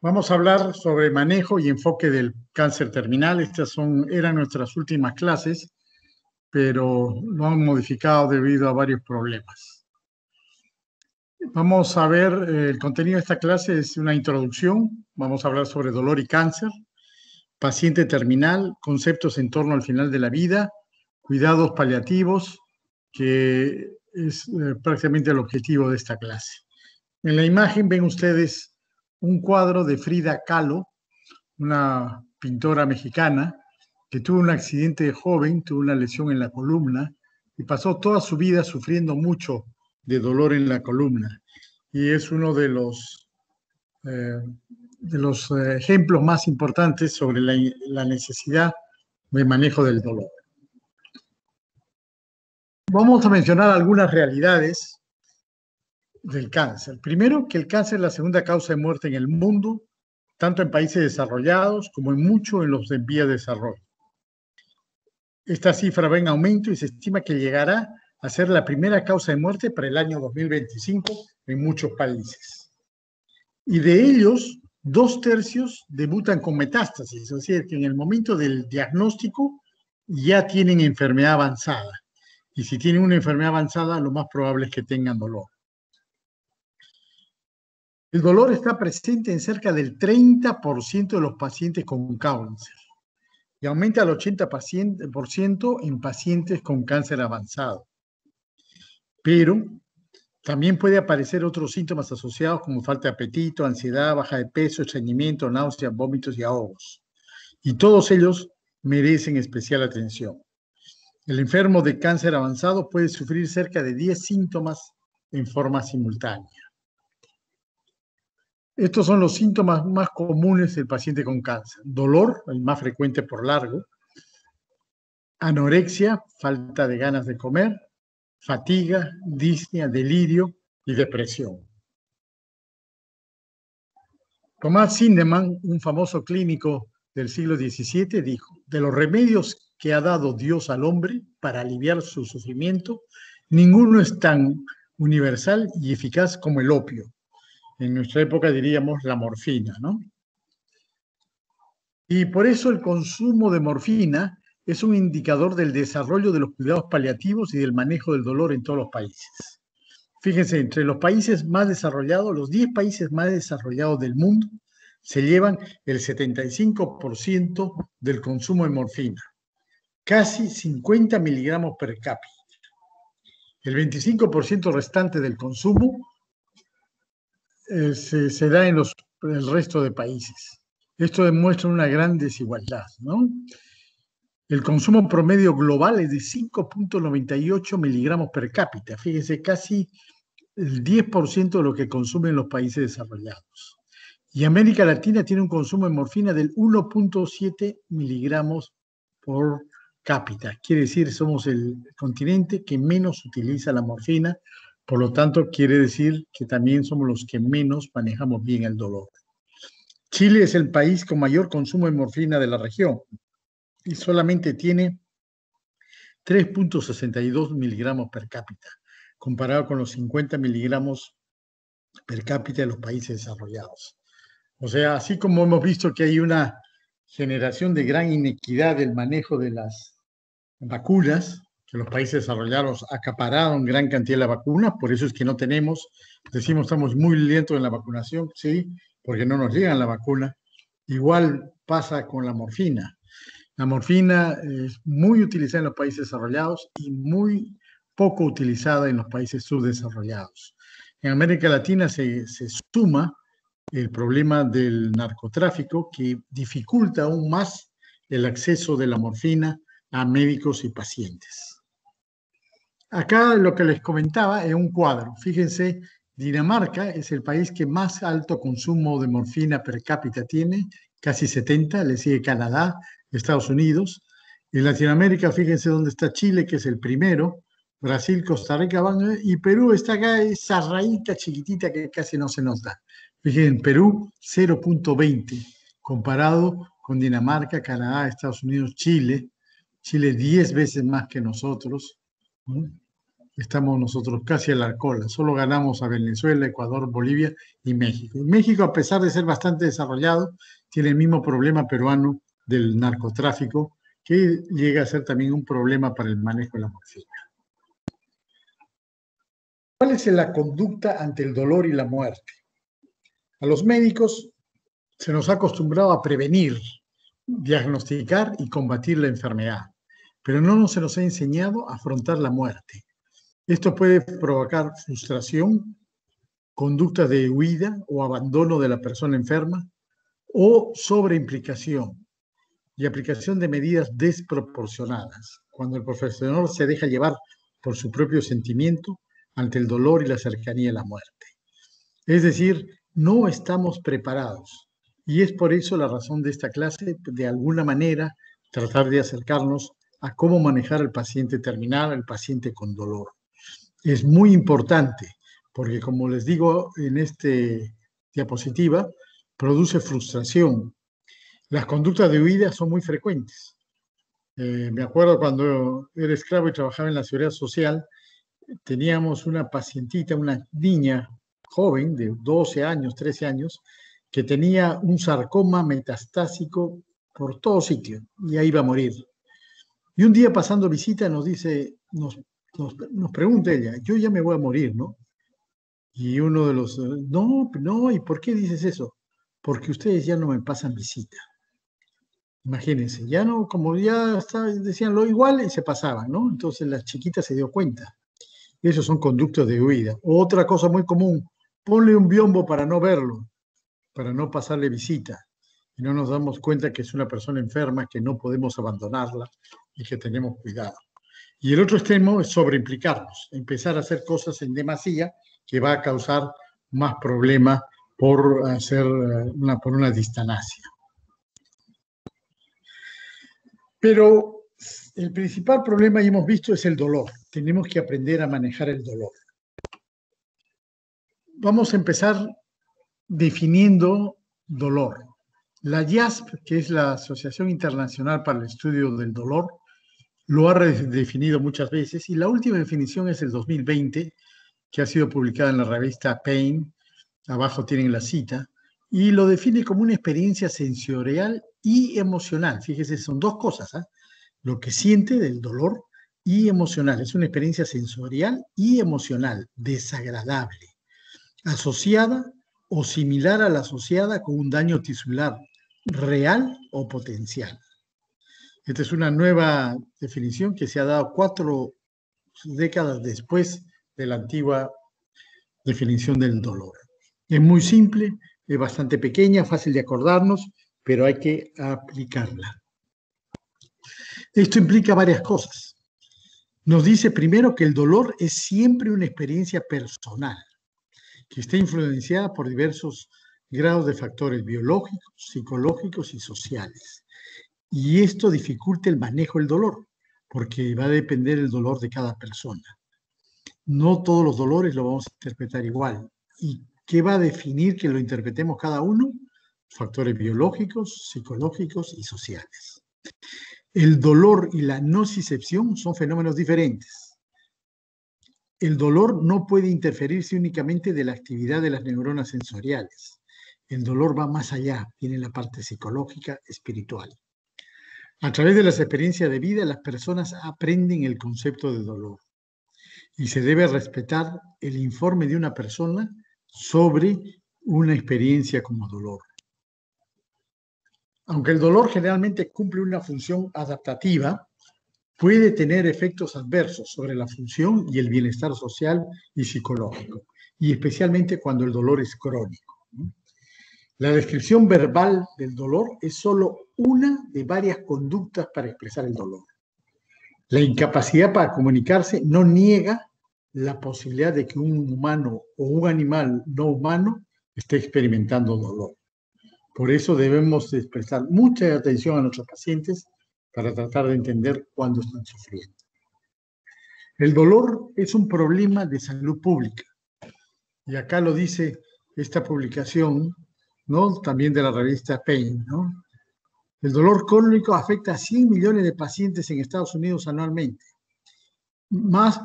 Vamos a hablar sobre manejo y enfoque del cáncer terminal. Estas son, eran nuestras últimas clases, pero lo han modificado debido a varios problemas. Vamos a ver, eh, el contenido de esta clase es una introducción. Vamos a hablar sobre dolor y cáncer, paciente terminal, conceptos en torno al final de la vida, cuidados paliativos, que es eh, prácticamente el objetivo de esta clase. En la imagen ven ustedes un cuadro de Frida Kahlo, una pintora mexicana que tuvo un accidente de joven, tuvo una lesión en la columna y pasó toda su vida sufriendo mucho de dolor en la columna. Y es uno de los, eh, de los eh, ejemplos más importantes sobre la, la necesidad de manejo del dolor. Vamos a mencionar algunas realidades del cáncer. Primero, que el cáncer es la segunda causa de muerte en el mundo, tanto en países desarrollados como en muchos en los de vía de desarrollo. Esta cifra va en aumento y se estima que llegará a ser la primera causa de muerte para el año 2025 en muchos países. Y de ellos, dos tercios debutan con metástasis, es decir, que en el momento del diagnóstico ya tienen enfermedad avanzada. Y si tienen una enfermedad avanzada, lo más probable es que tengan dolor. El dolor está presente en cerca del 30% de los pacientes con cáncer y aumenta al 80% en pacientes con cáncer avanzado. Pero también puede aparecer otros síntomas asociados como falta de apetito, ansiedad, baja de peso, estreñimiento, náuseas, vómitos y ahogos. Y todos ellos merecen especial atención. El enfermo de cáncer avanzado puede sufrir cerca de 10 síntomas en forma simultánea. Estos son los síntomas más comunes del paciente con cáncer. Dolor, el más frecuente por largo. Anorexia, falta de ganas de comer. Fatiga, disnea, delirio y depresión. Tomás Sindeman, un famoso clínico del siglo XVII, dijo, de los remedios que ha dado Dios al hombre para aliviar su sufrimiento, ninguno es tan universal y eficaz como el opio en nuestra época diríamos la morfina, ¿no? Y por eso el consumo de morfina es un indicador del desarrollo de los cuidados paliativos y del manejo del dolor en todos los países. Fíjense, entre los países más desarrollados, los 10 países más desarrollados del mundo, se llevan el 75% del consumo de morfina, casi 50 miligramos per cápita. El 25% restante del consumo eh, se, da en los, el resto de países. Esto demuestra una gran desigualdad. ¿no? El consumo promedio global es de 5.98 miligramos per cápita. Fíjense, casi el 10% de lo que consumen los países desarrollados. Y América Latina tiene un consumo de morfina del 1.7 miligramos por cápita. Quiere decir, somos el continente que menos utiliza la morfina por lo tanto, quiere decir que también somos los que menos manejamos bien el dolor. Chile es el país con mayor consumo de morfina de la región y solamente tiene 3.62 miligramos per cápita, comparado con los 50 miligramos per cápita de los países desarrollados. O sea, así como hemos visto que hay una generación de gran inequidad del manejo de las vacunas, que los países desarrollados acapararon gran cantidad de la vacuna, por eso es que no tenemos, decimos estamos muy lentos en la vacunación, sí, porque no nos llegan la vacuna. Igual pasa con la morfina. La morfina es muy utilizada en los países desarrollados y muy poco utilizada en los países subdesarrollados. En América Latina se, se suma el problema del narcotráfico que dificulta aún más el acceso de la morfina a médicos y pacientes. Acá lo que les comentaba es un cuadro. Fíjense, Dinamarca es el país que más alto consumo de morfina per cápita tiene, casi 70, le sigue Canadá, Estados Unidos. En Latinoamérica, fíjense dónde está Chile, que es el primero, Brasil, Costa Rica, y Perú está acá, esa rayita chiquitita que casi no se nos da. Fíjense, Perú 0.20, comparado con Dinamarca, Canadá, Estados Unidos, Chile. Chile 10 veces más que nosotros estamos nosotros casi a la cola. Solo ganamos a Venezuela, Ecuador, Bolivia y México. México, a pesar de ser bastante desarrollado, tiene el mismo problema peruano del narcotráfico, que llega a ser también un problema para el manejo de la morfina. ¿Cuál es la conducta ante el dolor y la muerte? A los médicos se nos ha acostumbrado a prevenir, diagnosticar y combatir la enfermedad, pero no se nos ha enseñado a afrontar la muerte. Esto puede provocar frustración, conductas de huida o abandono de la persona enferma o sobreimplicación y aplicación de medidas desproporcionadas, cuando el profesional se deja llevar por su propio sentimiento ante el dolor y la cercanía de la muerte. Es decir, no estamos preparados y es por eso la razón de esta clase, de alguna manera, tratar de acercarnos a cómo manejar al paciente terminal, al paciente con dolor es muy importante porque, como les digo en esta diapositiva, produce frustración. Las conductas de huida son muy frecuentes. Eh, me acuerdo cuando era esclavo y trabajaba en la seguridad social, teníamos una pacientita, una niña joven de 12 años, 13 años, que tenía un sarcoma metastásico por todo sitio y ahí iba a morir. Y un día pasando visita nos dice, nos pregunta ella, yo ya me voy a morir, ¿no? Y uno de los, no, no, ¿y por qué dices eso? Porque ustedes ya no me pasan visita. Imagínense, ya no, como ya decían lo igual y se pasaban, ¿no? Entonces la chiquita se dio cuenta. Esos son conductos de huida. Otra cosa muy común, ponle un biombo para no verlo, para no pasarle visita. Y no nos damos cuenta que es una persona enferma, que no podemos abandonarla y que tenemos cuidado. Y el otro extremo es sobreimplicarnos, empezar a hacer cosas en demasía que va a causar más problemas por hacer eh, una, por una. Pero el principal problema, y hemos visto, es el dolor. Tenemos que aprender a manejar el dolor. Vamos a empezar definiendo dolor. La IASP, que es la Asociación Internacional para el Estudio del Dolor, lo ha redefinido muchas veces y la última definición es el 2020, que ha sido publicada en la revista Pain, abajo tienen la cita, y lo define como una experiencia sensorial y emocional. Fíjese, son dos cosas, ¿ah? lo que siente del dolor y emocional. Es una experiencia sensorial y emocional, desagradable, asociada o similar a la asociada con un daño tisular real o potencial. Esta es una nueva definición que se ha dado cuatro décadas después de la antigua definición del dolor. Es muy simple, es bastante pequeña, fácil de acordarnos, pero hay que aplicarla. Esto implica varias cosas. Nos dice primero que el dolor es siempre una experiencia personal, que está influenciada por diversos grados de factores biológicos, psicológicos y sociales. Y esto dificulta el manejo del dolor, porque va a depender el dolor de cada persona. No todos los dolores lo vamos a interpretar igual. ¿Y qué va a definir que lo interpretemos cada uno? Factores biológicos, psicológicos y sociales. El dolor y la nocicepción son fenómenos diferentes. El dolor no puede interferirse únicamente de la actividad de las neuronas sensoriales. El dolor va más allá, tiene la parte psicológica, espiritual. A través de las experiencias de vida, las personas aprenden el concepto de dolor y se debe respetar el informe de una persona sobre una experiencia como dolor. Aunque el dolor generalmente cumple una función adaptativa, puede tener efectos adversos sobre la función y el bienestar social y psicológico, y especialmente cuando el dolor es crónico. La descripción verbal del dolor es solo una de varias conductas para expresar el dolor. La incapacidad para comunicarse no niega la posibilidad de que un humano o un animal no humano esté experimentando dolor. Por eso debemos prestar mucha atención a nuestros pacientes para tratar de entender cuándo están sufriendo. El dolor es un problema de salud pública. Y acá lo dice esta publicación ¿no? También de la revista Pain. El dolor crónico afecta a 100 millones de pacientes en Estados Unidos anualmente. más,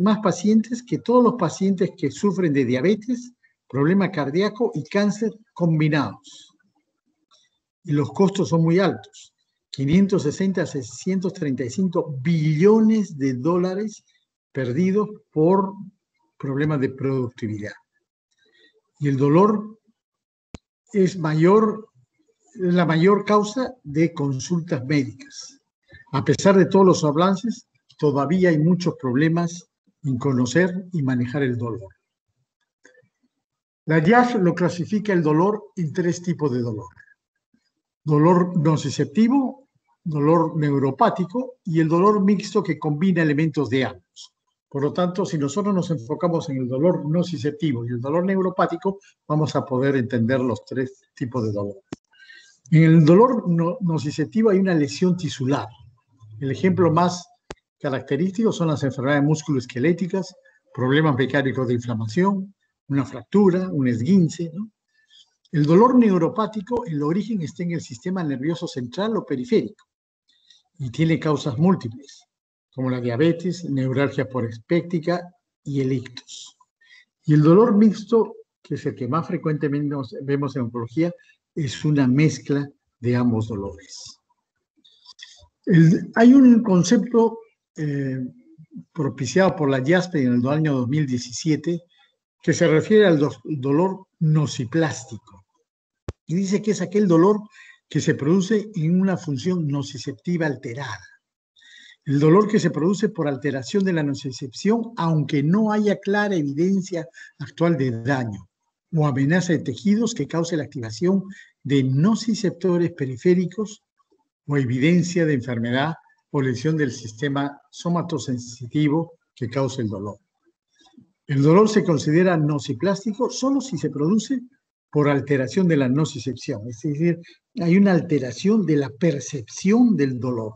más pacientes que todos los pacientes que sufren de diabetes, problema cardíaco y cáncer combinados. Y los costos son muy altos. 560 a 635 billones de dólares perdidos por problemas de productividad. Y el dolor es mayor, la mayor causa de consultas médicas. A pesar de todos los avances, todavía hay muchos problemas en conocer y manejar el dolor. La DIAF lo clasifica el dolor en tres tipos de dolor. Dolor nociceptivo, dolor neuropático y el dolor mixto que combina elementos de ambos. Por lo tanto, si nosotros nos enfocamos en el dolor nociceptivo y el dolor neuropático, vamos a poder entender los tres tipos de dolor. En el dolor nociceptivo hay una lesión tisular. El ejemplo más característicos son las enfermedades musculoesqueléticas, problemas mecánicos de inflamación, una fractura, un esguince. El dolor neuropático, el origen está en el sistema nervioso central o periférico y tiene causas múltiples, como la diabetes, neuralgia por espéctica y el ictus. Y el dolor mixto, que es el que más frecuentemente vemos en oncología, es una mezcla de ambos dolores. hay un concepto eh, propiciado por la JASPE en el año 2017, que se refiere al dolor nociplástico. Y dice que es aquel dolor que se produce en una función nociceptiva alterada. El dolor que se produce por alteración de la nocicepción, aunque no haya clara evidencia actual de daño o amenaza de tejidos que cause la activación de nociceptores periféricos o evidencia de enfermedad o lesión del sistema somatosensitivo que causa el dolor. El dolor se considera nociplástico solo si se produce por alteración de la nocicepción, es decir, hay una alteración de la percepción del dolor.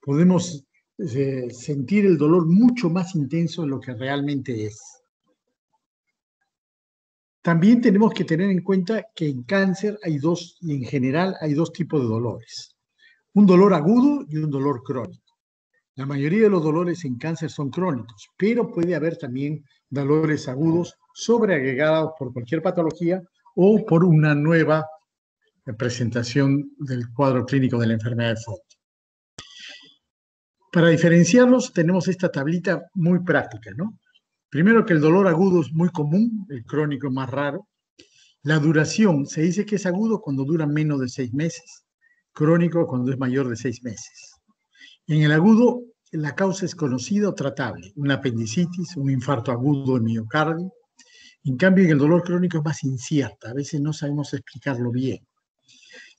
Podemos sentir el dolor mucho más intenso de lo que realmente es. También tenemos que tener en cuenta que en cáncer hay dos, y en general hay dos tipos de dolores un dolor agudo y un dolor crónico. La mayoría de los dolores en cáncer son crónicos, pero puede haber también dolores agudos sobreagregados por cualquier patología o por una nueva presentación del cuadro clínico de la enfermedad de fondo. Para diferenciarlos tenemos esta tablita muy práctica, ¿no? Primero que el dolor agudo es muy común, el crónico más raro. La duración, se dice que es agudo cuando dura menos de seis meses crónico cuando es mayor de seis meses. En el agudo, la causa es conocida o tratable, una apendicitis, un infarto agudo en miocardio. En cambio, en el dolor crónico es más incierta, a veces no sabemos explicarlo bien.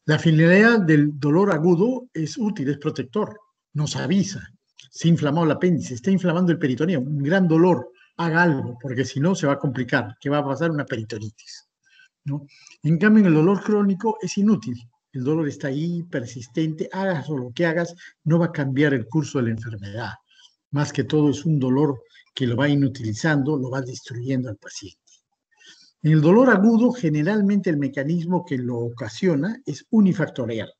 La finalidad del dolor agudo es útil, es protector, nos avisa. Se inflamó el apéndice, está inflamando el peritoneo, un gran dolor, haga algo, porque si no se va a complicar, que va a pasar una peritonitis. ¿no? En cambio, el dolor crónico es inútil, el dolor está ahí, persistente, hagas lo que hagas, no va a cambiar el curso de la enfermedad. Más que todo es un dolor que lo va inutilizando, lo va destruyendo al paciente. En el dolor agudo, generalmente el mecanismo que lo ocasiona es unifactorial,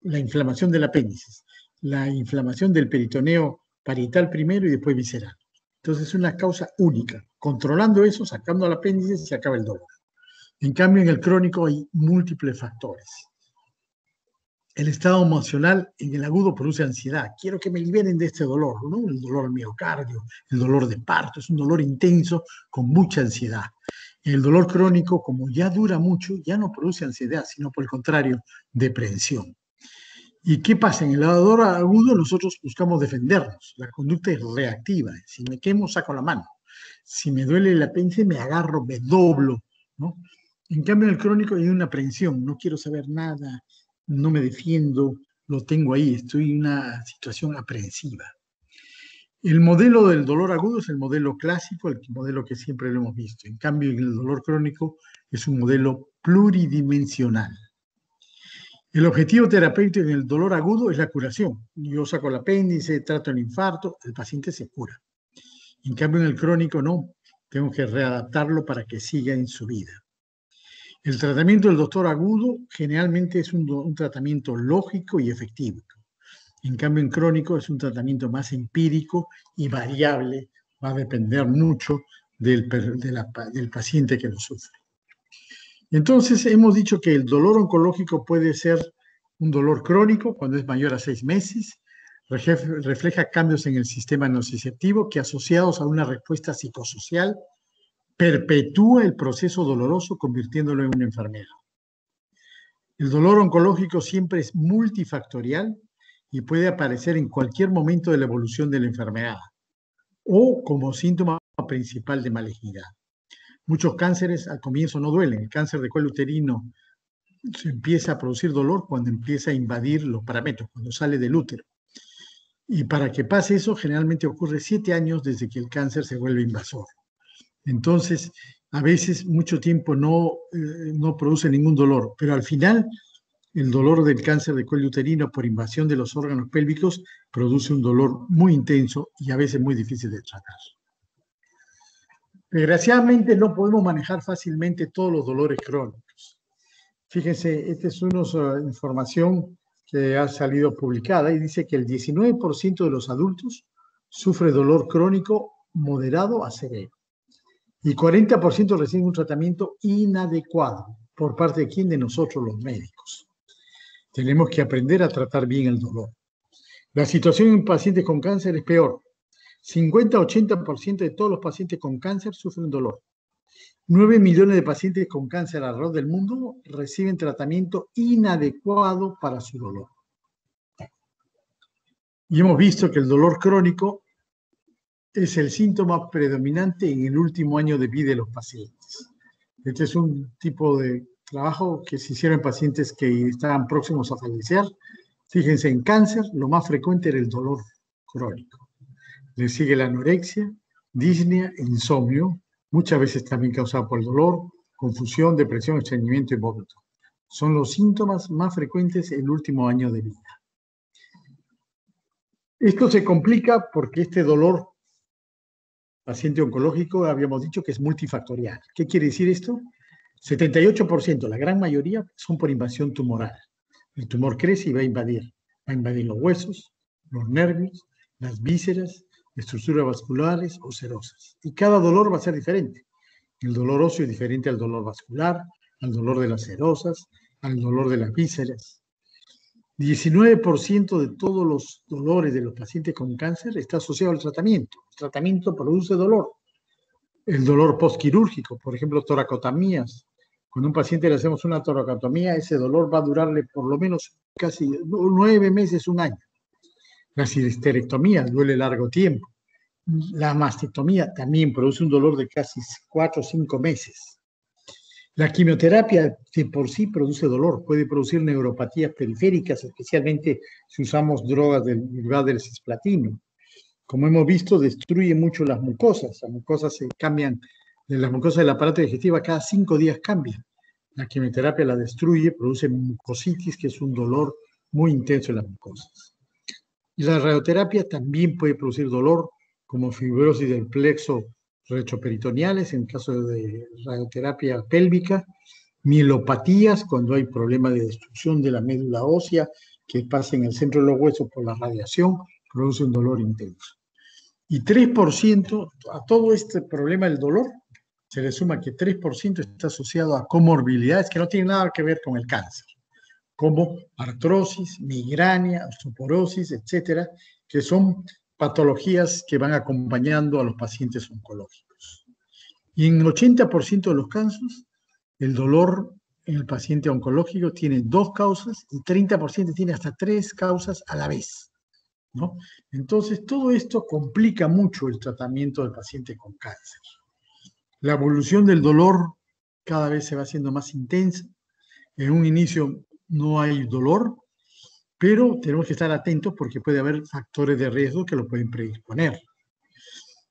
la inflamación del apéndice, la inflamación del peritoneo parietal primero y después visceral. Entonces es una causa única. Controlando eso, sacando el apéndice, se acaba el dolor. En cambio, en el crónico hay múltiples factores. El estado emocional en el agudo produce ansiedad. Quiero que me liberen de este dolor, ¿no? El dolor miocardio, el dolor de parto, es un dolor intenso con mucha ansiedad. El dolor crónico, como ya dura mucho, ya no produce ansiedad, sino por el contrario, depresión. ¿Y qué pasa? En el dolor agudo nosotros buscamos defendernos. La conducta es reactiva. Si me quemo, saco la mano. Si me duele el apéndice, me agarro, me doblo. ¿no? En cambio, en el crónico hay una aprensión. No quiero saber nada no me defiendo, lo tengo ahí, estoy en una situación aprensiva. El modelo del dolor agudo es el modelo clásico, el modelo que siempre lo hemos visto. En cambio, el dolor crónico es un modelo pluridimensional. El objetivo terapéutico en el dolor agudo es la curación. Yo saco el apéndice, trato el infarto, el paciente se cura. En cambio, en el crónico no. Tengo que readaptarlo para que siga en su vida. El tratamiento del doctor agudo generalmente es un, tratamiento lógico y efectivo. En cambio, en crónico es un tratamiento más empírico y variable, va a depender mucho del, del paciente que lo sufre. Entonces, hemos dicho que el dolor oncológico puede ser un dolor crónico cuando es mayor a seis meses, refleja cambios en el sistema nociceptivo que asociados a una respuesta psicosocial perpetúa el proceso doloroso convirtiéndolo en una enfermedad. El dolor oncológico siempre es multifactorial y puede aparecer en cualquier momento de la evolución de la enfermedad o como síntoma principal de malignidad. Muchos cánceres al comienzo no duelen. El cáncer de cuello uterino se empieza a producir dolor cuando empieza a invadir los parámetros, cuando sale del útero. Y para que pase eso, generalmente ocurre siete años desde que el cáncer se vuelve invasor. Entonces, a veces mucho tiempo no, eh, no produce ningún dolor, pero al final el dolor del cáncer de cuello uterino por invasión de los órganos pélvicos produce un dolor muy intenso y a veces muy difícil de tratar. Desgraciadamente no podemos manejar fácilmente todos los dolores crónicos. Fíjense, esta es una uh, información que ha salido publicada y dice que el 19% de los adultos sufre dolor crónico moderado a severo y 40% reciben un tratamiento inadecuado por parte de quién de nosotros los médicos. Tenemos que aprender a tratar bien el dolor. La situación en pacientes con cáncer es peor. 50-80% de todos los pacientes con cáncer sufren dolor. 9 millones de pacientes con cáncer alrededor del mundo reciben tratamiento inadecuado para su dolor. Y hemos visto que el dolor crónico es el síntoma predominante en el último año de vida de los pacientes. Este es un tipo de trabajo que se hicieron en pacientes que estaban próximos a fallecer. Fíjense, en cáncer lo más frecuente era el dolor crónico. Le sigue la anorexia, disnea insomnio, muchas veces también causado por el dolor, confusión, depresión, estreñimiento y vómito. Son los síntomas más frecuentes en el último año de vida. Esto se complica porque este dolor paciente oncológico, habíamos dicho que es multifactorial. ¿Qué quiere decir esto? 78%, la gran mayoría, son por invasión tumoral. El tumor crece y va a invadir. Va a invadir los huesos, los nervios, las vísceras, estructuras vasculares o serosas. Y cada dolor va a ser diferente. El dolor óseo es diferente al dolor vascular, al dolor de las serosas, al dolor de las vísceras. 19% de todos los dolores de los pacientes con cáncer está asociado al tratamiento. El tratamiento produce dolor. El dolor postquirúrgico, por ejemplo, toracotomías. Cuando a un paciente le hacemos una toracotomía, ese dolor va a durarle por lo menos casi nueve meses, un año. La histerectomía duele largo tiempo. La mastectomía también produce un dolor de casi cuatro o cinco meses. La quimioterapia de por sí produce dolor, puede producir neuropatías periféricas, especialmente si usamos drogas del lugar del cisplatino. Como hemos visto, destruye mucho las mucosas. Las mucosas se cambian, las mucosas del aparato digestivo cada cinco días cambian. La quimioterapia la destruye, produce mucositis, que es un dolor muy intenso en las mucosas. Y la radioterapia también puede producir dolor, como fibrosis del plexo retroperitoneales en caso de radioterapia pélvica, mielopatías cuando hay problema de destrucción de la médula ósea que pasa en el centro de los huesos por la radiación, produce un dolor intenso. Y 3%, a todo este problema del dolor, se le suma que 3% está asociado a comorbilidades que no tienen nada que ver con el cáncer, como artrosis, migraña, osteoporosis, etcétera, que son patologías que van acompañando a los pacientes oncológicos. Y en 80% de los casos, el dolor en el paciente oncológico tiene dos causas y 30% tiene hasta tres causas a la vez. ¿no? Entonces, todo esto complica mucho el tratamiento del paciente con cáncer. La evolución del dolor cada vez se va haciendo más intensa. En un inicio no hay dolor, pero tenemos que estar atentos porque puede haber factores de riesgo que lo pueden predisponer.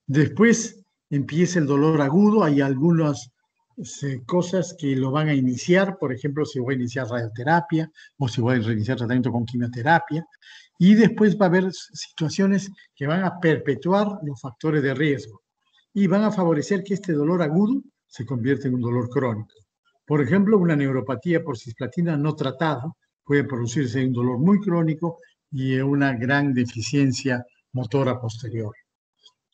Después empieza el dolor agudo, hay algunas este, cosas que lo van a iniciar, por ejemplo, si voy a iniciar radioterapia o si voy a reiniciar tratamiento con quimioterapia, y después va a haber situaciones que van a perpetuar los factores de riesgo y van a favorecer que este dolor agudo se convierta en un dolor crónico. Por ejemplo, una neuropatía por cisplatina no tratada puede producirse un dolor muy crónico y una gran deficiencia motora posterior.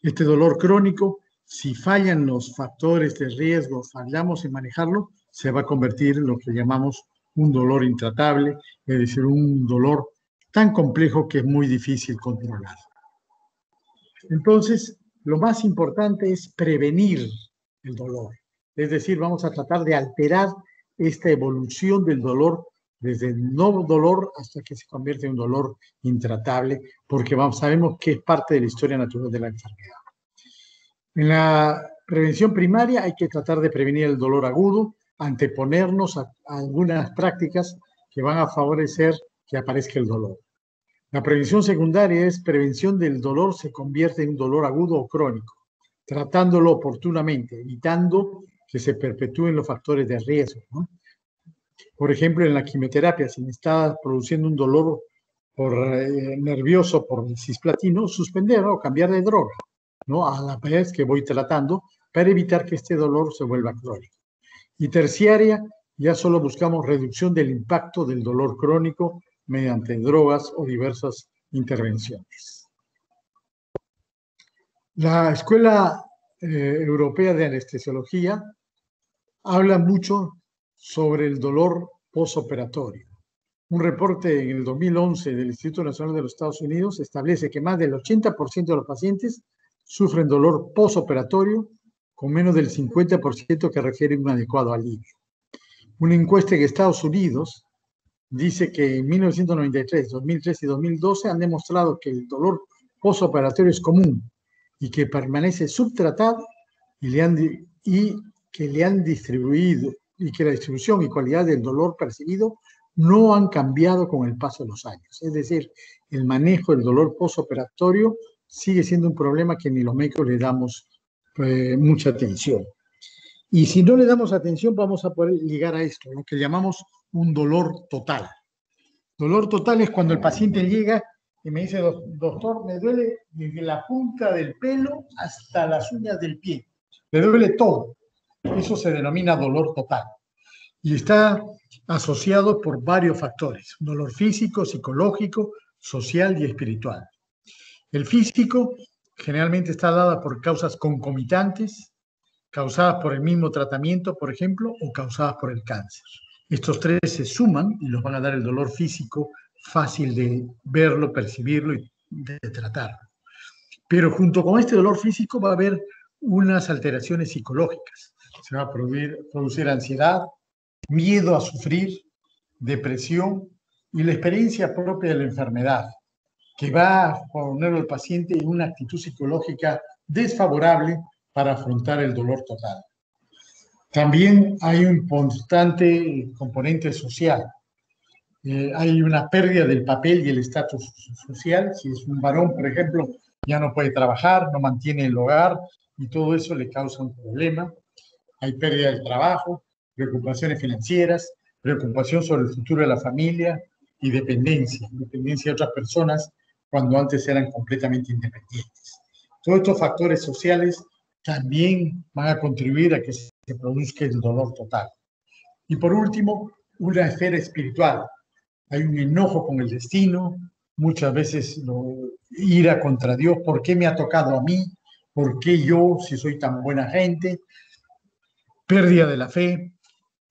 Este dolor crónico, si fallan los factores de riesgo, fallamos en manejarlo, se va a convertir en lo que llamamos un dolor intratable, es decir, un dolor tan complejo que es muy difícil controlar. Entonces, lo más importante es prevenir el dolor. Es decir, vamos a tratar de alterar esta evolución del dolor desde el no dolor hasta que se convierte en un dolor intratable, porque sabemos que es parte de la historia natural de la enfermedad. En la prevención primaria hay que tratar de prevenir el dolor agudo, anteponernos a, algunas prácticas que van a favorecer que aparezca el dolor. La prevención secundaria es prevención del dolor se convierte en un dolor agudo o crónico, tratándolo oportunamente, evitando que se perpetúen los factores de riesgo. Por ejemplo, en la quimioterapia, si me está produciendo un dolor por, eh, nervioso por cisplatino, suspender o cambiar de droga, ¿no? A la vez que voy tratando para evitar que este dolor se vuelva crónico. Y terciaria, ya solo buscamos reducción del impacto del dolor crónico mediante drogas o diversas intervenciones. La Escuela eh, Europea de Anestesiología habla mucho sobre el dolor posoperatorio. Un reporte en el 2011 del Instituto Nacional de los Estados Unidos establece que más del 80% de los pacientes sufren dolor posoperatorio con menos del 50% que refiere un adecuado alivio. Una encuesta en Estados Unidos dice que en 1993, 2003 y 2012 han demostrado que el dolor postoperatorio es común y que permanece subtratado y, le han, y que le han distribuido y que la distribución y cualidad del dolor percibido no han cambiado con el paso de los años. Es decir, el manejo del dolor postoperatorio sigue siendo un problema que ni los médicos le damos eh, mucha atención. Y si no le damos atención, vamos a poder ligar a esto, lo que llamamos un dolor total. Dolor total es cuando el paciente llega y me dice, doctor, me duele desde la punta del pelo hasta las uñas del pie. Me duele todo. Eso se denomina dolor total. Y está asociado por varios factores, dolor físico, psicológico, social y espiritual. El físico generalmente está dado por causas concomitantes, causadas por el mismo tratamiento, por ejemplo, o causadas por el cáncer. Estos tres se suman y nos van a dar el dolor físico fácil de verlo, percibirlo y de tratarlo. Pero junto con este dolor físico va a haber unas alteraciones psicológicas. Se va a producir, ansiedad, miedo a sufrir, depresión y la experiencia propia de la enfermedad, que va a poner al paciente en una actitud psicológica desfavorable para afrontar el dolor total. También hay un constante componente social. Eh, hay una pérdida del papel y el estatus social. Si es un varón, por ejemplo, ya no puede trabajar, no mantiene el hogar y todo eso le causa un problema. Hay pérdida del trabajo, preocupaciones financieras, preocupación sobre el futuro de la familia y dependencia, dependencia de otras personas cuando antes eran completamente independientes. Todos estos factores sociales también van a contribuir a que se produzca el dolor total. Y por último, una esfera espiritual. Hay un enojo con el destino, muchas veces lo, ira contra Dios, ¿por qué me ha tocado a mí? ¿Por qué yo, si soy tan buena gente? Pérdida de la fe,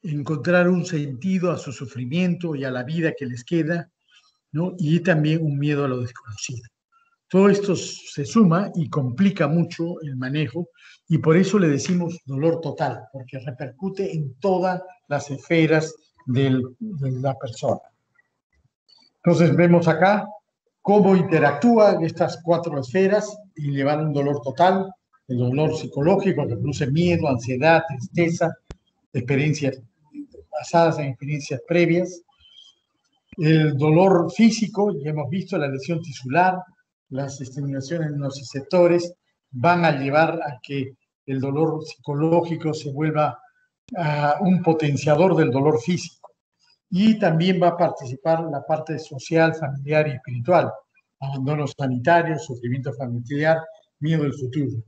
encontrar un sentido a su sufrimiento y a la vida que les queda, y también un miedo a lo desconocido. Todo esto se suma y complica mucho el manejo y por eso le decimos dolor total, porque repercute en todas las esferas de la persona. Entonces vemos acá cómo interactúan estas cuatro esferas y llevan un dolor total, el dolor psicológico que produce miedo, ansiedad, tristeza, experiencias basadas en experiencias previas, el dolor físico, ya hemos visto la lesión tisular, las estimulaciones en los sectores van a llevar a que el dolor psicológico se vuelva ah, un potenciador del dolor físico. Y también va a participar la parte social, familiar y espiritual, abandono sanitario, sufrimiento familiar, miedo del futuro.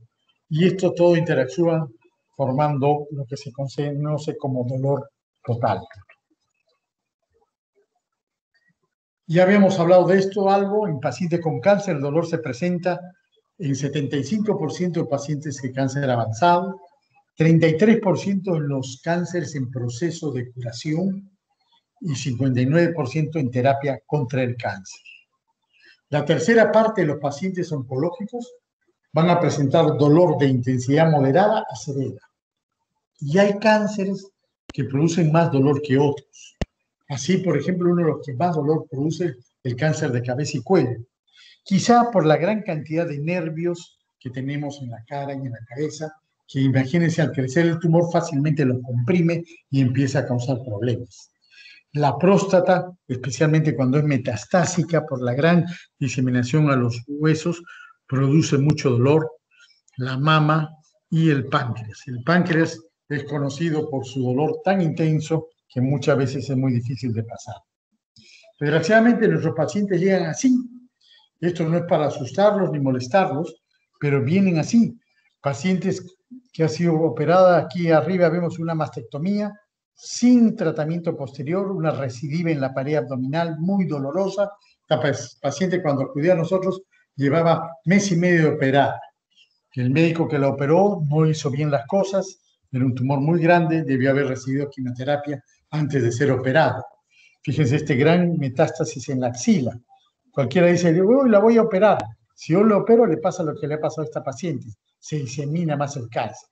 Y esto todo interactúa formando lo que se conoce como dolor total. Ya habíamos hablado de esto algo, en pacientes con cáncer el dolor se presenta en 75% de pacientes de cáncer avanzado, 33% en los cánceres en proceso de curación y 59% en terapia contra el cáncer. La tercera parte de los pacientes oncológicos van a presentar dolor de intensidad moderada a severa. Y hay cánceres que producen más dolor que otros. Así, por ejemplo, uno de los que más dolor produce el cáncer de cabeza y cuello. Quizá por la gran cantidad de nervios que tenemos en la cara y en la cabeza, que imagínense al crecer el tumor fácilmente lo comprime y empieza a causar problemas. La próstata, especialmente cuando es metastásica por la gran diseminación a los huesos, produce mucho dolor. La mama y el páncreas. El páncreas es conocido por su dolor tan intenso que muchas veces es muy difícil de pasar. Desgraciadamente nuestros pacientes llegan así. Esto no es para asustarlos ni molestarlos, pero vienen así. Pacientes que ha sido operada, aquí arriba vemos una mastectomía sin tratamiento posterior, una recidiva en la pared abdominal muy dolorosa. Esta paciente cuando acudió a nosotros llevaba mes y medio de operar. El médico que la operó no hizo bien las cosas, era un tumor muy grande, debió haber recibido quimioterapia antes de ser operado. Fíjense este gran metástasis en la axila. Cualquiera dice, uy, la voy a operar. Si yo lo opero, le pasa lo que le ha pasado a esta paciente. Se disemina más el cáncer.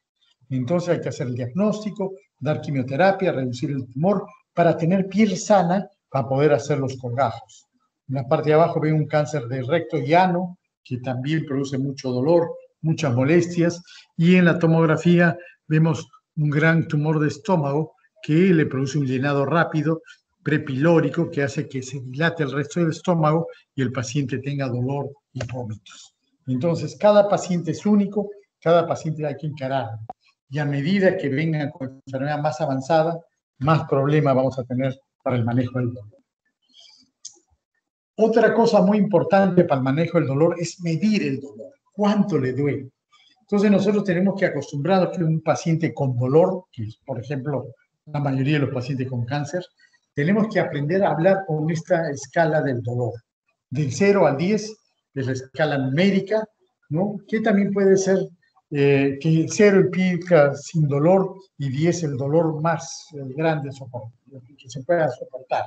Entonces hay que hacer el diagnóstico, dar quimioterapia, reducir el tumor para tener piel sana para poder hacer los colgajos. En la parte de abajo ven un cáncer de recto y ano, que también produce mucho dolor, muchas molestias. Y en la tomografía vemos un gran tumor de estómago que le produce un llenado rápido prepilórico que hace que se dilate el resto del estómago y el paciente tenga dolor y vómitos. Entonces, cada paciente es único, cada paciente hay que encarar. Y a medida que venga con enfermedad más avanzada, más problemas vamos a tener para el manejo del dolor. Otra cosa muy importante para el manejo del dolor es medir el dolor, cuánto le duele. Entonces nosotros tenemos que acostumbrarnos que un paciente con dolor, que es por ejemplo la mayoría de los pacientes con cáncer, tenemos que aprender a hablar con esta escala del dolor, del 0 al 10, de la escala numérica, ¿no? que también puede ser eh, que 0 implica sin dolor y 10 el dolor más eh, grande que se pueda soportar.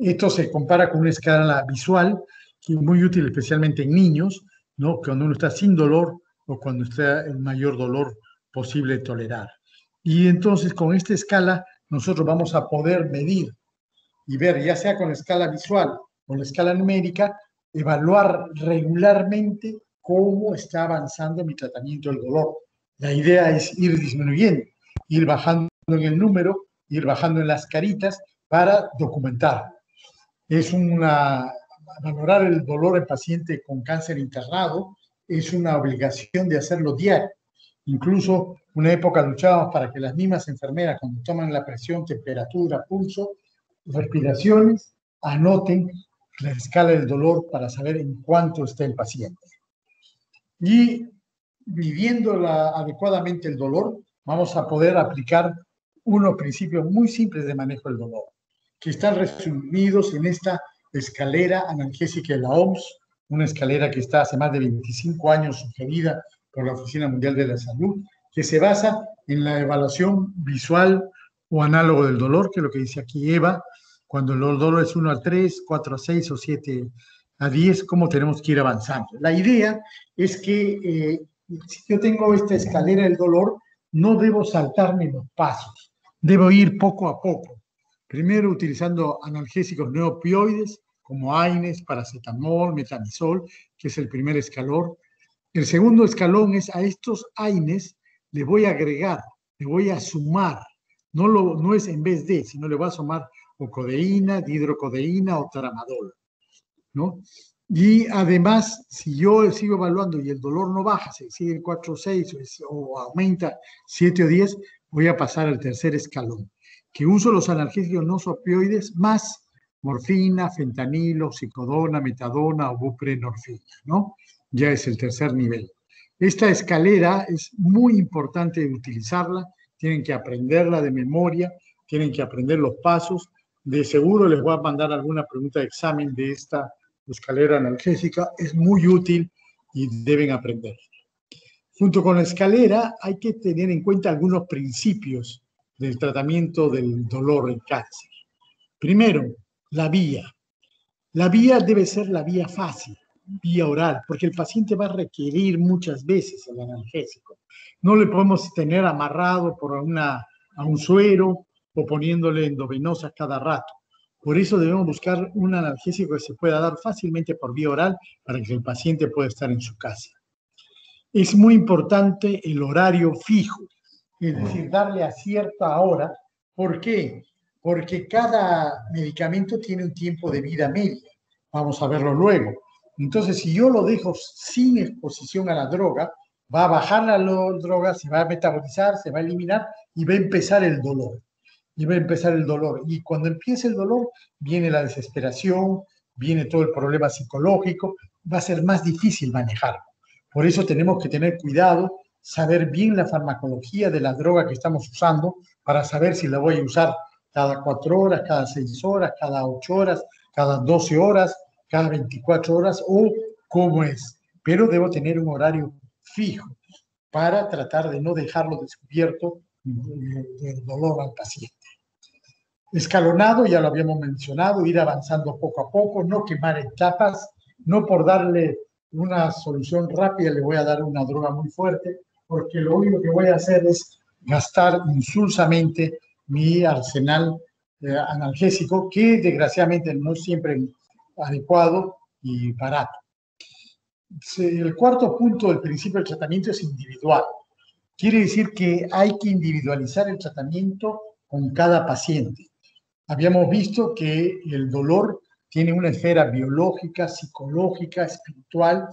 Esto se compara con una escala visual que es muy útil especialmente en niños, ¿no? cuando uno está sin dolor o cuando está el mayor dolor posible tolerar. Y entonces con esta escala nosotros vamos a poder medir y ver, ya sea con la escala visual o la escala numérica, evaluar regularmente cómo está avanzando mi tratamiento del dolor. La idea es ir disminuyendo, ir bajando en el número, ir bajando en las caritas para documentar es una, valorar el dolor en paciente con cáncer internado es una obligación de hacerlo diario. Incluso una época luchábamos para que las mismas enfermeras, cuando toman la presión, temperatura, pulso, respiraciones, anoten la escala del dolor para saber en cuánto está el paciente. Y viviendo adecuadamente el dolor, vamos a poder aplicar unos principios muy simples de manejo del dolor que están resumidos en esta escalera analgésica de la OMS, una escalera que está hace más de 25 años sugerida por la Oficina Mundial de la Salud, que se basa en la evaluación visual o análogo del dolor, que es lo que dice aquí Eva, cuando el dolor es 1 a 3, 4 a 6 o 7 a 10, cómo tenemos que ir avanzando. La idea es que eh, si yo tengo esta escalera del dolor, no debo saltarme los pasos, debo ir poco a poco. Primero utilizando analgésicos no opioides como AINES, paracetamol, metamisol, que es el primer escalón. El segundo escalón es a estos AINES le voy a agregar, le voy a sumar. No, lo, no es en vez de, sino le voy a sumar o codeína, dihidrocodeína o tramadol. ¿no? Y además, si yo sigo evaluando y el dolor no baja, se sigue 4 o 6 o aumenta 7 o 10, voy a pasar al tercer escalón que uso los analgésicos no opioides más morfina, fentanilo, psicodona, metadona o buprenorfina, ¿no? Ya es el tercer nivel. Esta escalera es muy importante utilizarla, tienen que aprenderla de memoria, tienen que aprender los pasos de seguro les voy a mandar alguna pregunta de examen de esta escalera analgésica. Es muy útil y deben aprender. Junto con la escalera hay que tener en cuenta algunos principios del tratamiento del dolor en cáncer. Primero, la vía. La vía debe ser la vía fácil, vía oral, porque el paciente va a requerir muchas veces el analgésico. No le podemos tener amarrado por una, a un suero o poniéndole endovenosa cada rato. Por eso debemos buscar un analgésico que se pueda dar fácilmente por vía oral para que el paciente pueda estar en su casa. Es muy importante el horario fijo, es decir, darle a cierta hora. ¿Por qué? Porque cada medicamento tiene un tiempo de vida media. Vamos a verlo luego. Entonces, si yo lo dejo sin exposición a la droga, va a bajar la droga, se va a metabolizar, se va a eliminar y va a empezar el dolor y va a empezar el dolor. Y cuando empiece el dolor, viene la desesperación, viene todo el problema psicológico, va a ser más difícil manejarlo. Por eso tenemos que tener cuidado, saber bien la farmacología de la droga que estamos usando para saber si la voy a usar cada cuatro horas, cada seis horas, cada ocho horas, cada doce horas, cada 24 horas o cómo es. Pero debo tener un horario fijo para tratar de no dejarlo descubierto del dolor al paciente escalonado, ya lo habíamos mencionado, ir avanzando poco a poco, no quemar etapas, no por darle una solución rápida le voy a dar una droga muy fuerte, porque lo único que voy a hacer es gastar insulsamente mi arsenal eh, analgésico, que desgraciadamente no es siempre adecuado y barato. El cuarto punto del principio del tratamiento es individual. Quiere decir que hay que individualizar el tratamiento con cada paciente habíamos visto que el dolor tiene una esfera biológica, psicológica, espiritual,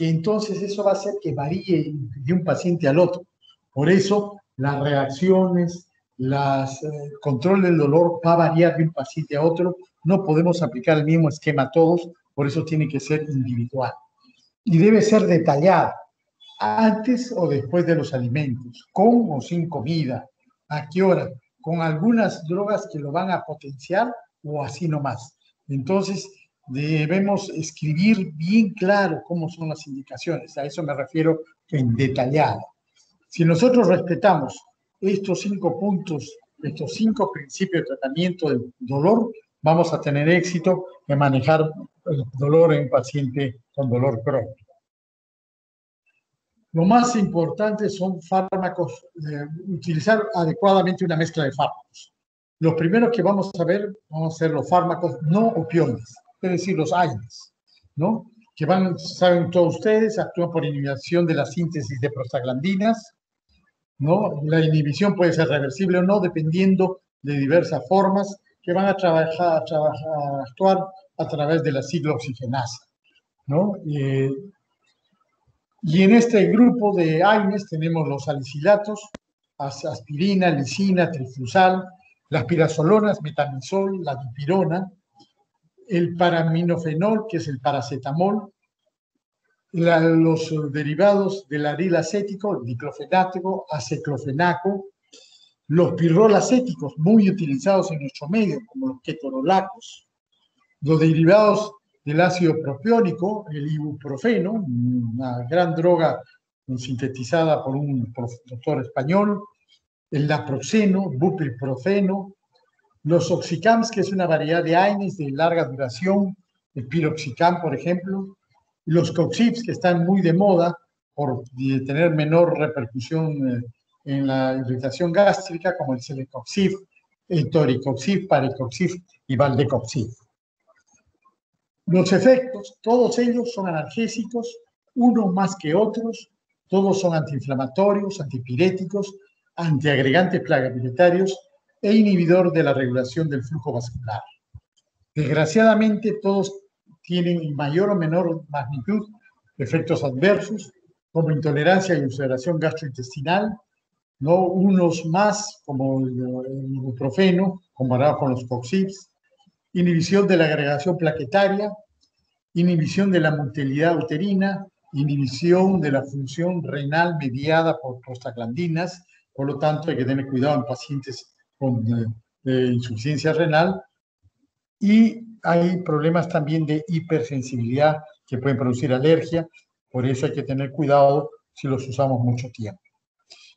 que entonces eso va a hacer que varíe de un paciente al otro. Por eso las reacciones, el eh, control del dolor va a variar de un paciente a otro. No podemos aplicar el mismo esquema a todos, por eso tiene que ser individual. Y debe ser detallado, antes o después de los alimentos, con o sin comida, a qué hora, con algunas drogas que lo van a potenciar o así nomás. Entonces, debemos escribir bien claro cómo son las indicaciones. A eso me refiero en detallado. Si nosotros respetamos estos cinco puntos, estos cinco principios de tratamiento del dolor, vamos a tener éxito en manejar el dolor en paciente con dolor crónico. Lo más importante son fármacos, eh, utilizar adecuadamente una mezcla de fármacos. Los primeros que vamos a ver vamos a ser los fármacos no opioides, es decir, los AINES, ¿no? Que van, saben todos ustedes, actúan por inhibición de la síntesis de prostaglandinas, ¿no? La inhibición puede ser reversible o no, dependiendo de diversas formas que van a trabajar, a, actuar a través de la ciclooxigenasa, ¿no? Eh, y en este grupo de AINES tenemos los salicilatos, aspirina, lisina, trifusal, las pirazolonas, metamizol, la dipirona, el paraminofenol, que es el paracetamol, los derivados del aril acético, diclofenático, aceclofenaco, los pirrolacéticos, muy utilizados en nuestro medio, como los ketorolacos, los derivados del ácido propiónico, el ibuprofeno, una gran droga sintetizada por un doctor español, el naproxeno, bupiprofeno, los oxicams, que es una variedad de AINES de larga duración, el piroxicam, por ejemplo, los coxips, que están muy de moda por tener menor repercusión eh, en la irritación gástrica, como el celecoxib, el toricoxib, parecoxib y valdecoxib. Los efectos, todos ellos son analgésicos, unos más que otros, todos son antiinflamatorios, antipiréticos, antiagregantes plagabilitarios e inhibidor de la regulación del flujo vascular. Desgraciadamente, todos tienen en mayor o menor magnitud efectos adversos, como intolerancia y ulceración gastrointestinal, ¿no? unos más, como el, ibuprofeno, comparado con los coxips, inhibición de la agregación plaquetaria, inhibición de la motilidad uterina, inhibición de la función renal mediada por prostaglandinas, por lo tanto hay que tener cuidado en pacientes con eh, insuficiencia renal, y hay problemas también de hipersensibilidad que pueden producir alergia, por eso hay que tener cuidado si los usamos mucho tiempo.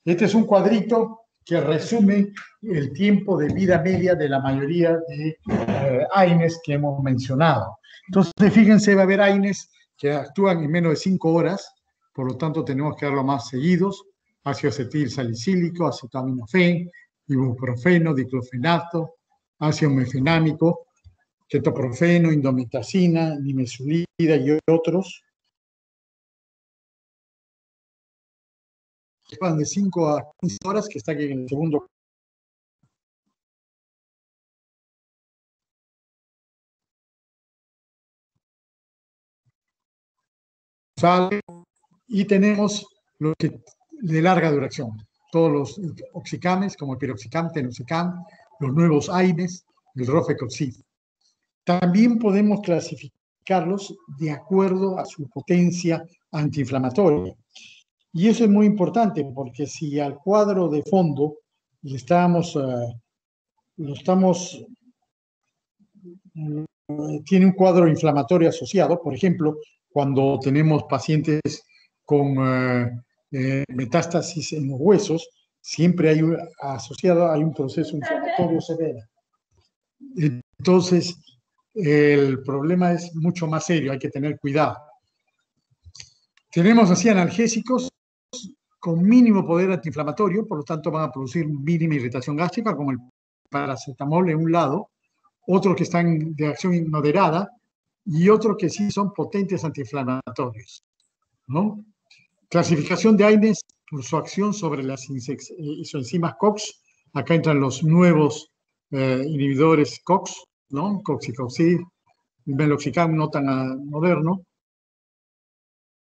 Este es un cuadrito que resume el tiempo de vida media de la mayoría de eh, AINES que hemos mencionado. Entonces, fíjense, va a haber AINES que actúan en menos de 5 horas, por lo tanto tenemos que darlo más seguidos, ácido acetil salicílico, acetaminofén, ibuprofeno, diclofenato, ácido mefenámico, ketoprofeno, indometacina, nimesulida y otros. de 5 a 15 horas, que está aquí en el segundo. Y tenemos los que de larga duración, todos los oxicames, como el piroxicam, tenoxicam, los nuevos AINES, el rofecoxib. También podemos clasificarlos de acuerdo a su potencia antiinflamatoria. Y eso es muy importante porque si al cuadro de fondo le estamos, eh, lo estamos, eh, tiene un cuadro inflamatorio asociado, por ejemplo, cuando tenemos pacientes con metástasis en los huesos, siempre hay asociado hay un proceso inflamatorio severo. Entonces, el problema es mucho más serio, hay que tener cuidado. Tenemos así analgésicos con mínimo poder antiinflamatorio, por lo tanto van a producir mínima irritación gástrica, como el paracetamol en un lado, otros que están de acción moderada y otros que sí son potentes antiinflamatorios. ¿no? Clasificación de AINES por su acción sobre las isoenzimas COX. Acá entran los nuevos eh, inhibidores COX, ¿no? Coxicoxib, meloxicam no tan ah, moderno,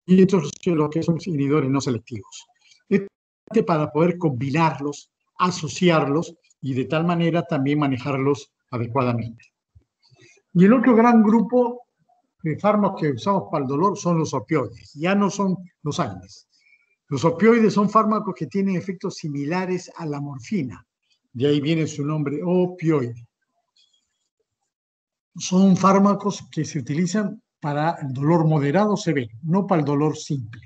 y estos los que son inhibidores no selectivos para poder combinarlos, asociarlos y de tal manera también manejarlos adecuadamente. Y el otro gran grupo de fármacos que usamos para el dolor son los opioides, ya no son los AINES. Los opioides son fármacos que tienen efectos similares a la morfina, de ahí viene su nombre, opioide. Son fármacos que se utilizan para el dolor moderado severo, no para el dolor simple.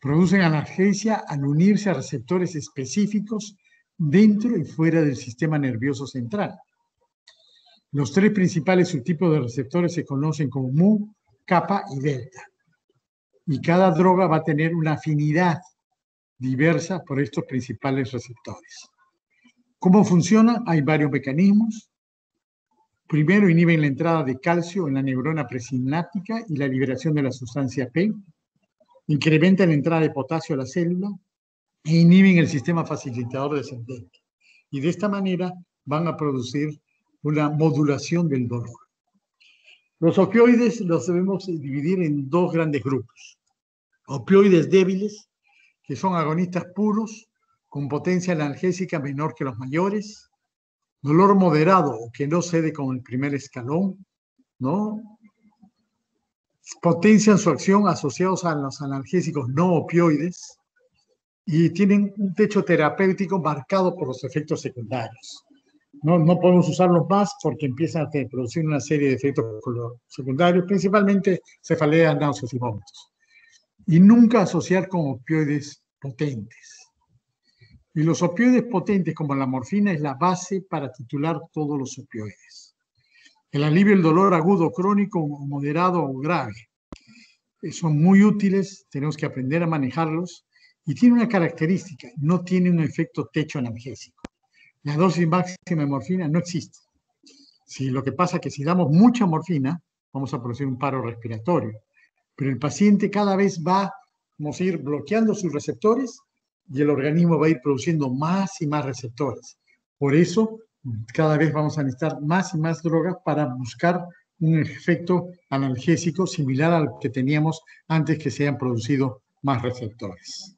Producen analgesia al unirse a receptores específicos dentro y fuera del sistema nervioso central. Los tres principales subtipos de receptores se conocen como mu, kappa y delta. Y cada droga va a tener una afinidad diversa por estos principales receptores. ¿Cómo funciona? Hay varios mecanismos. Primero, inhiben la entrada de calcio en la neurona presináptica y la liberación de la sustancia P, incrementan la entrada de potasio a la célula e inhiben el sistema facilitador descendente. Y de esta manera van a producir una modulación del dolor. Los opioides los debemos dividir en dos grandes grupos. Opioides débiles, que son agonistas puros, con potencia analgésica menor que los mayores, dolor moderado que no cede con el primer escalón, ¿no? potencian su acción asociados a los analgésicos no opioides y tienen un techo terapéutico marcado por los efectos secundarios. No, no podemos usarlos más porque empiezan a producir una serie de efectos secundarios, principalmente cefaleas, náuseas y vómitos. Y nunca asociar con opioides potentes. Y los opioides potentes, como la morfina, es la base para titular todos los opioides el alivio del dolor agudo, crónico, moderado o grave. Eh, son muy útiles, tenemos que aprender a manejarlos y tiene una característica, no tiene un efecto techo analgésico. La dosis máxima de morfina no existe. Si lo que pasa es que si damos mucha morfina, vamos a producir un paro respiratorio, pero el paciente cada vez va a ir bloqueando sus receptores y el organismo va a ir produciendo más y más receptores. Por eso cada vez vamos a necesitar más y más drogas para buscar un efecto analgésico similar al que teníamos antes que se hayan producido más receptores.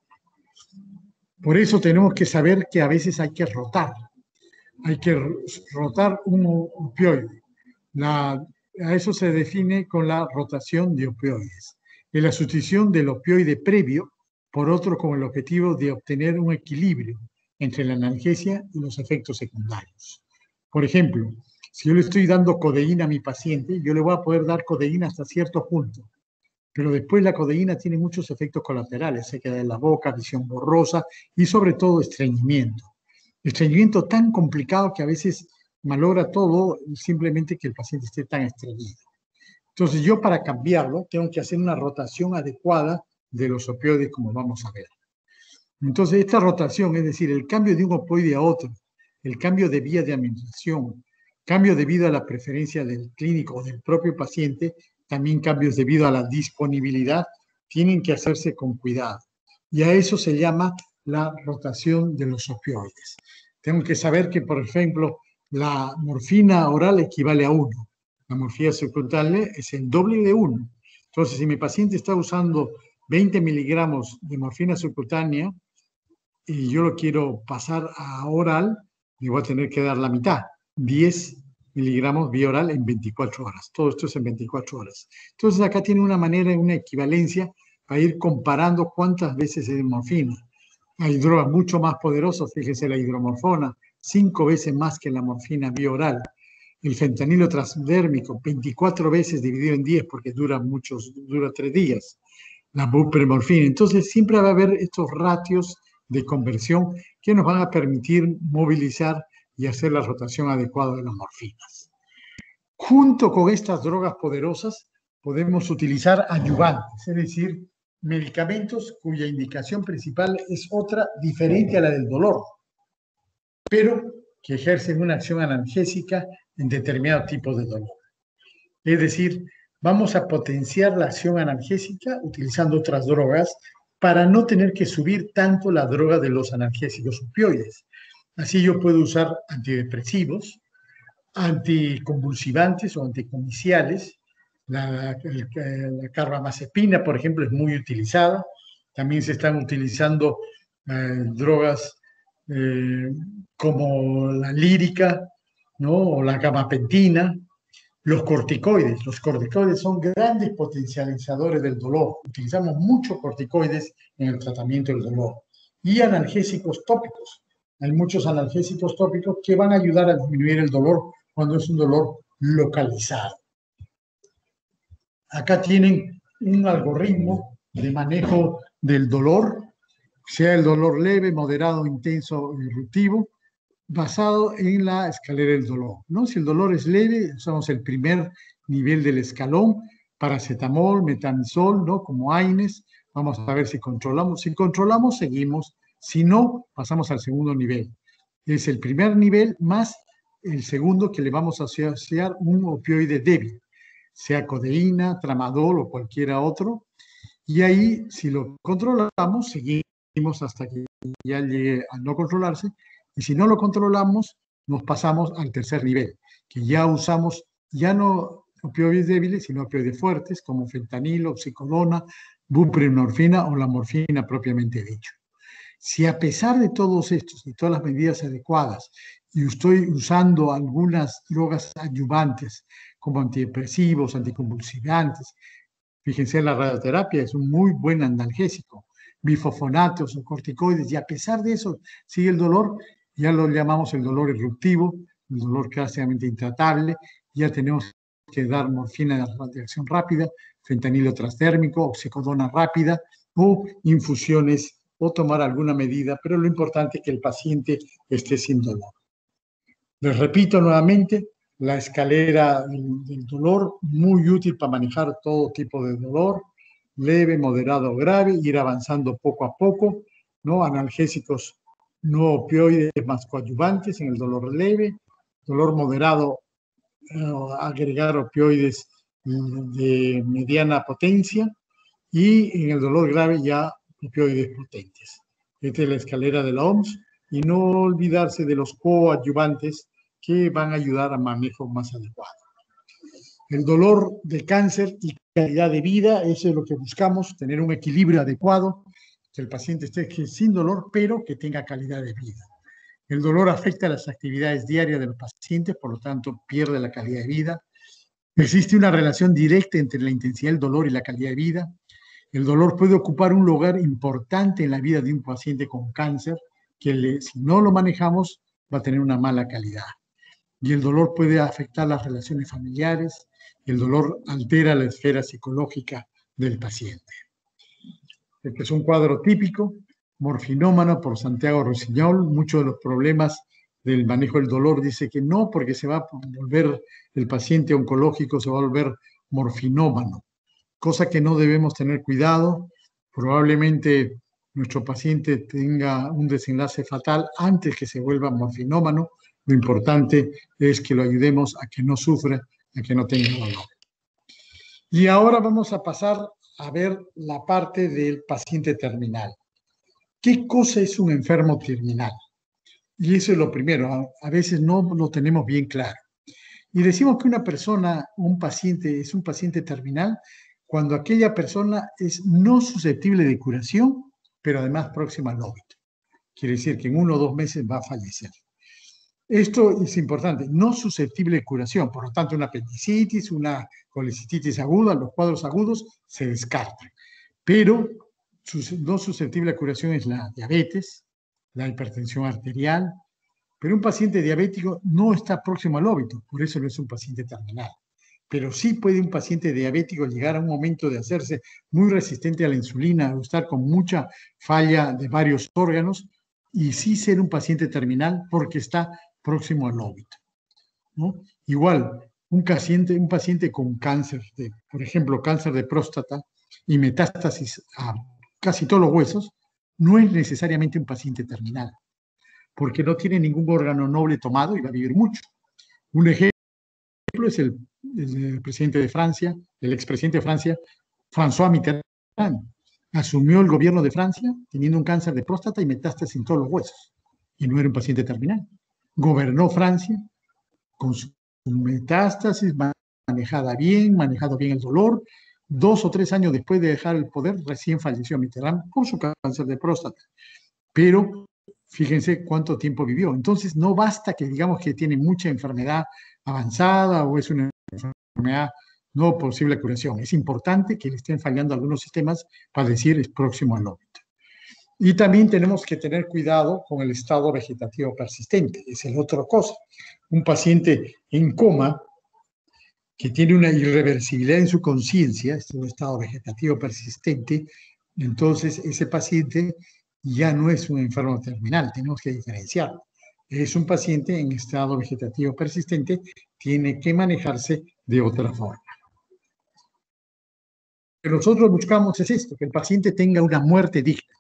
Por eso tenemos que saber que a veces hay que rotar. Hay que rotar un opioide. a eso se define con la rotación de opioides. Es la sustitución del opioide previo por otro con el objetivo de obtener un equilibrio entre la analgesia y los efectos secundarios. Por ejemplo, Si yo le estoy dando codeína a mi paciente, yo le voy a poder dar codeína hasta cierto punto. Pero después la codeína tiene muchos efectos colaterales, se queda en la boca, visión borrosa y sobre todo estreñimiento. Estreñimiento tan complicado que a veces malogra todo simplemente que el paciente esté tan estreñido. Entonces yo para cambiarlo tengo que hacer una rotación adecuada de los opioides como vamos a ver. Entonces esta rotación, es decir, el cambio de un opioide a otro, el cambio de vía de administración, cambio debido a la preferencia del clínico o del propio paciente, también cambios debido a la disponibilidad, tienen que hacerse con cuidado. Y a eso se llama la rotación de los opioides. Tengo que saber que, por ejemplo, la morfina oral equivale a 1. La morfina subcutánea es el doble de 1. Entonces, si mi paciente está usando 20 miligramos de morfina subcutánea y yo lo quiero pasar a oral, le voy a tener que dar la mitad, 10 miligramos vía en 24 horas. Todo esto es en 24 horas. Entonces, acá tiene una manera, una equivalencia para ir comparando cuántas veces es morfina. Hay drogas mucho más poderosas, fíjese la hidromorfona, cinco veces más que la morfina bioral. El fentanilo transdérmico, 24 veces dividido en 10 porque dura muchos, dura tres días. La bupremorfina. Entonces siempre va a haber estos ratios de conversión que nos van a permitir movilizar y hacer la rotación adecuada de las morfinas. Junto con estas drogas poderosas podemos utilizar ayudantes, es decir, medicamentos cuya indicación principal es otra diferente a la del dolor pero que ejercen una acción analgésica en determinados tipos de dolor. Es decir, vamos a potenciar la acción analgésica utilizando otras drogas para no tener que subir tanto la droga de los analgésicos opioides. Así yo puedo usar antidepresivos, anticonvulsivantes o anticomiciales. La, la, carbamazepina, por ejemplo, es muy utilizada. También se están utilizando eh, drogas eh, como la lírica, ¿no? o la gamapentina, los corticoides. Los corticoides son grandes potencializadores del dolor. Utilizamos muchos corticoides en el tratamiento del dolor. Y analgésicos tópicos. Hay muchos analgésicos tópicos que van a ayudar a disminuir el dolor cuando es un dolor localizado. Acá tienen un algoritmo de manejo del dolor sea el dolor leve, moderado, intenso irruptivo, basado en la escalera del dolor. ¿no? Si el dolor es leve, usamos el primer nivel del escalón, paracetamol, metamizol, ¿no? como AINES. Vamos a ver si controlamos. Si controlamos, seguimos. Si no, pasamos al segundo nivel. Es el primer nivel más el segundo que le vamos a asociar un opioide débil, sea codeína, tramadol o cualquiera otro. Y ahí, si lo controlamos, seguimos hasta que ya llegue a no controlarse. Y si no lo controlamos, nos pasamos al tercer nivel, que ya usamos ya no opioides débiles, sino opioides fuertes, como fentanilo, psicodona, buprenorfina o la morfina propiamente dicho. Si a pesar de todos estos y todas las medidas adecuadas, y estoy usando algunas drogas ayudantes como antidepresivos, anticonvulsivantes, fíjense, la radioterapia es un muy buen analgésico, bifofonatos o corticoides, y a pesar de eso sigue el dolor, ya lo llamamos el dolor eruptivo, el dolor prácticamente intratable, ya tenemos que dar morfina de acción rápida, fentanilo transdérmico, oxicodona rápida o infusiones o tomar alguna medida, pero lo importante es que el paciente esté sin dolor. Les repito nuevamente, la escalera del dolor, muy útil para manejar todo tipo de dolor, leve, moderado grave, ir avanzando poco a poco, ¿no? Analgésicos no opioides más coadyuvantes en el dolor leve, dolor moderado, eh, agregar opioides de mediana potencia y en el dolor grave ya opioides potentes. Esta es la escalera de la OMS y no olvidarse de los coadyuvantes que van a ayudar a manejo más adecuado. El dolor de cáncer y calidad de vida, eso es lo que buscamos, tener un equilibrio adecuado, que el paciente esté sin dolor, pero que tenga calidad de vida. El dolor afecta las actividades diarias de los pacientes, por lo tanto pierde la calidad de vida. Existe una relación directa entre la intensidad del dolor y la calidad de vida. El dolor puede ocupar un lugar importante en la vida de un paciente con cáncer, que si no lo manejamos va a tener una mala calidad. Y el dolor puede afectar las relaciones familiares, el dolor altera la esfera psicológica del paciente. Este es un cuadro típico, morfinómano por Santiago Rosiñol, muchos de los problemas del manejo del dolor dice que no, porque se va a volver el paciente oncológico, se va a volver morfinómano, cosa que no debemos tener cuidado. Probablemente nuestro paciente tenga un desenlace fatal antes que se vuelva morfinómano. Lo importante es que lo ayudemos a que no sufra, a que no tenga dolor. Y ahora vamos a pasar a ver la parte del paciente terminal. ¿Qué cosa es un enfermo terminal? Y eso es lo primero, a veces no lo tenemos bien claro. Y decimos que una persona, un paciente, es un paciente terminal cuando aquella persona es no susceptible de curación, pero además próxima al óbito. Quiere decir que en uno o dos meses va a fallecer. Esto es importante, no susceptible de curación, por lo tanto una apendicitis, una colecistitis aguda, los cuadros agudos se descartan. Pero no susceptible de curación es la diabetes, la hipertensión arterial, pero un paciente diabético no está próximo al óbito, por eso no es un paciente terminal. Pero sí puede un paciente diabético llegar a un momento de hacerse muy resistente a la insulina, o estar con mucha falla de varios órganos, y sí ser un paciente terminal porque está próximo al óbito. ¿no? Igual, un paciente, un paciente con cáncer, de, por ejemplo, cáncer de próstata y metástasis a casi todos los huesos, no es necesariamente un paciente terminal porque no tiene ningún órgano noble tomado y va a vivir mucho. Un ejemplo es el, presidente de Francia, el expresidente de Francia, François Mitterrand. Asumió el gobierno de Francia teniendo un cáncer de próstata y metástasis en todos los huesos. Y no era un paciente terminal. Gobernó Francia con su metástasis manejada bien, manejado bien el dolor. Dos o tres años después de dejar el poder, recién falleció Mitterrand por su cáncer de próstata. Pero fíjense cuánto tiempo vivió. Entonces, no basta que digamos que tiene mucha enfermedad avanzada o es una enfermedad no posible curación. Es importante que le estén fallando algunos sistemas para decir es próximo al. Y también tenemos que tener cuidado con el estado vegetativo persistente, es el otro cosa. Un paciente en coma que tiene una irreversibilidad en su conciencia, es un estado vegetativo persistente, entonces ese paciente ya no es un enfermo terminal, tenemos que diferenciarlo. Es un paciente en estado vegetativo persistente, tiene que manejarse de otra forma. Lo que nosotros buscamos es esto, que el paciente tenga una muerte digna.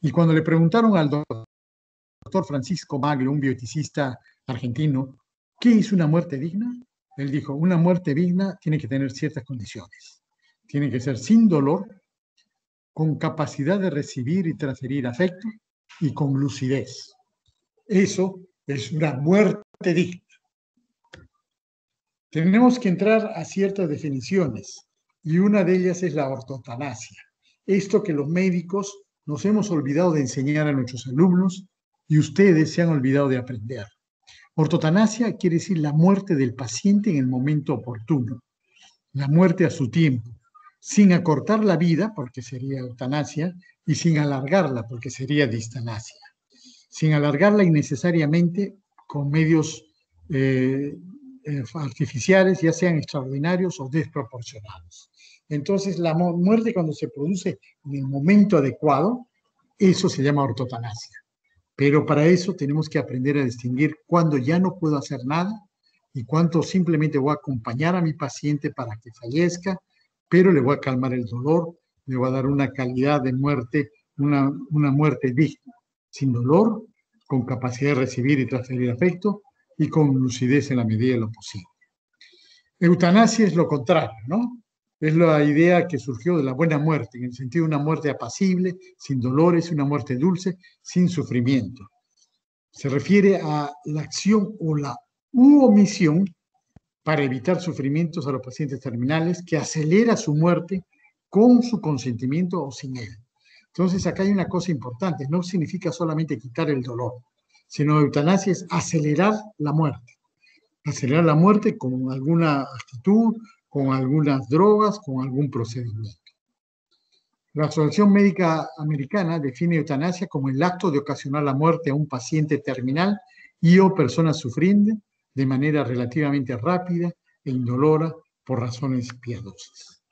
Y cuando le preguntaron al doctor Francisco Maglio, un bioeticista argentino, ¿qué es una muerte digna? Él dijo, una muerte digna tiene que tener ciertas condiciones. Tiene que ser sin dolor, con capacidad de recibir y transferir afecto y con lucidez. Eso es una muerte digna. Tenemos que entrar a ciertas definiciones y una de ellas es la ortotanasia. Esto que los médicos nos hemos olvidado de enseñar a nuestros alumnos y ustedes se han olvidado de aprender. Ortotanasia quiere decir la muerte del paciente en el momento oportuno, la muerte a su tiempo, sin acortar la vida, porque sería eutanasia, y sin alargarla, porque sería distanasia. Sin alargarla innecesariamente con medios eh, eh, artificiales, ya sean extraordinarios o desproporcionados. Entonces, la muerte cuando se produce en el momento adecuado, eso se llama ortotanasia. Pero para eso tenemos que aprender a distinguir cuándo ya no puedo hacer nada y cuánto simplemente voy a acompañar a mi paciente para que fallezca pero le voy a calmar el dolor, le voy a dar una calidad de muerte, una, una muerte digna, sin dolor, con capacidad de recibir y transferir afecto y con lucidez en la medida de lo posible. Eutanasia es lo contrario, ¿no? Es la idea que surgió de la buena muerte, en el sentido de una muerte apacible, sin dolores, una muerte dulce, sin sufrimiento. Se refiere a la acción o la omisión para evitar sufrimientos a los pacientes terminales, que acelera su muerte con su consentimiento o sin él. Entonces, acá hay una cosa importante, no significa solamente quitar el dolor, sino eutanasia es acelerar la muerte. Acelerar la muerte con alguna actitud, con algunas drogas, con algún procedimiento. La Asociación Médica Americana define eutanasia como el acto de ocasionar la muerte a un paciente terminal y o persona sufriente de manera relativamente rápida e indolora por razones piadosas.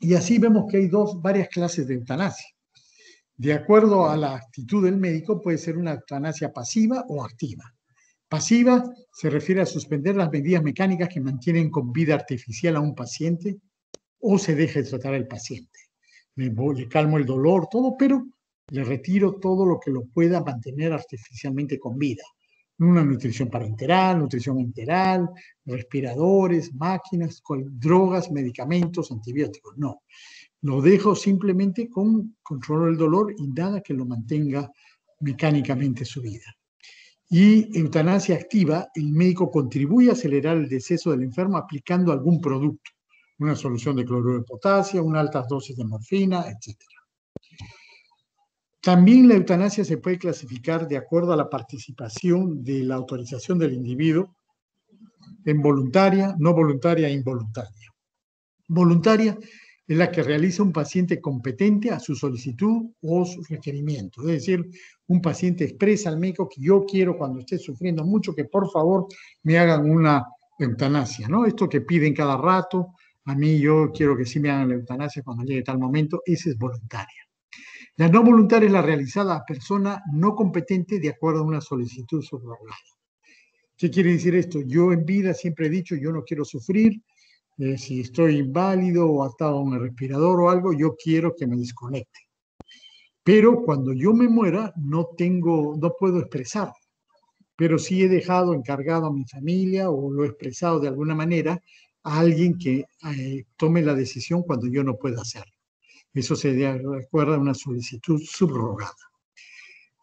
Y así vemos que hay dos, varias clases de eutanasia. De acuerdo a la actitud del médico, puede ser una eutanasia pasiva o activa. Pasiva se refiere a suspender las medidas mecánicas que mantienen con vida artificial a un paciente o se deje de tratar al paciente. Le, le calmo el dolor, todo, pero le retiro todo lo que lo pueda mantener artificialmente con vida. Una nutrición parenteral, nutrición enteral, respiradores, máquinas, drogas, medicamentos, antibióticos. No. Lo dejo simplemente con control del dolor y nada que lo mantenga mecánicamente su vida. Y eutanasia activa, el médico contribuye a acelerar el deceso del enfermo aplicando algún producto, una solución de cloruro de potasio, una altas dosis de morfina, etc. También la eutanasia se puede clasificar de acuerdo a la participación de la autorización del individuo en voluntaria, no voluntaria e involuntaria. Voluntaria es la que realiza un paciente competente a su solicitud o su requerimiento. Es decir, un paciente expresa al médico que yo quiero cuando esté sufriendo mucho que por favor me hagan una eutanasia, ¿no? Esto que piden cada rato, a mí yo quiero que sí me hagan la eutanasia cuando llegue tal momento, esa es voluntaria. La no voluntaria es la realizada a persona no competente de acuerdo a una solicitud subrogada. ¿Qué quiere decir esto? Yo en vida siempre he dicho, yo no quiero sufrir, eh, si estoy inválido o atado a un respirador o algo, yo quiero que me desconecte. Pero cuando yo me muera, no tengo, no puedo expresar. Pero sí he dejado encargado a mi familia o lo he expresado de alguna manera a alguien que eh, tome la decisión cuando yo no pueda hacerlo. Eso se recuerda a una solicitud subrogada.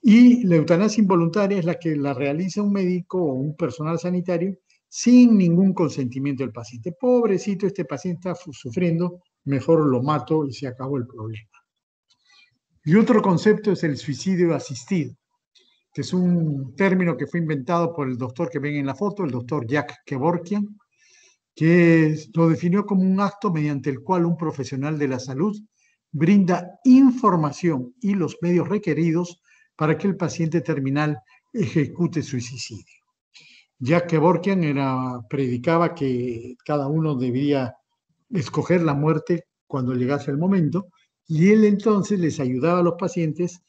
Y la eutanasia involuntaria es la que la realiza un médico o un personal sanitario sin ningún consentimiento del paciente. Pobrecito, este paciente está sufriendo, mejor lo mato y se acabó el problema. Y otro concepto es el suicidio asistido, que es un término que fue inventado por el doctor que ven en la foto, el doctor Jack Kevorkian, que lo definió como un acto mediante el cual un profesional de la salud brinda información y los medios requeridos para que el paciente terminal ejecute su suicidio ya que Borkian era, predicaba que cada uno debía escoger la muerte cuando llegase el momento, y él entonces les ayudaba a los pacientes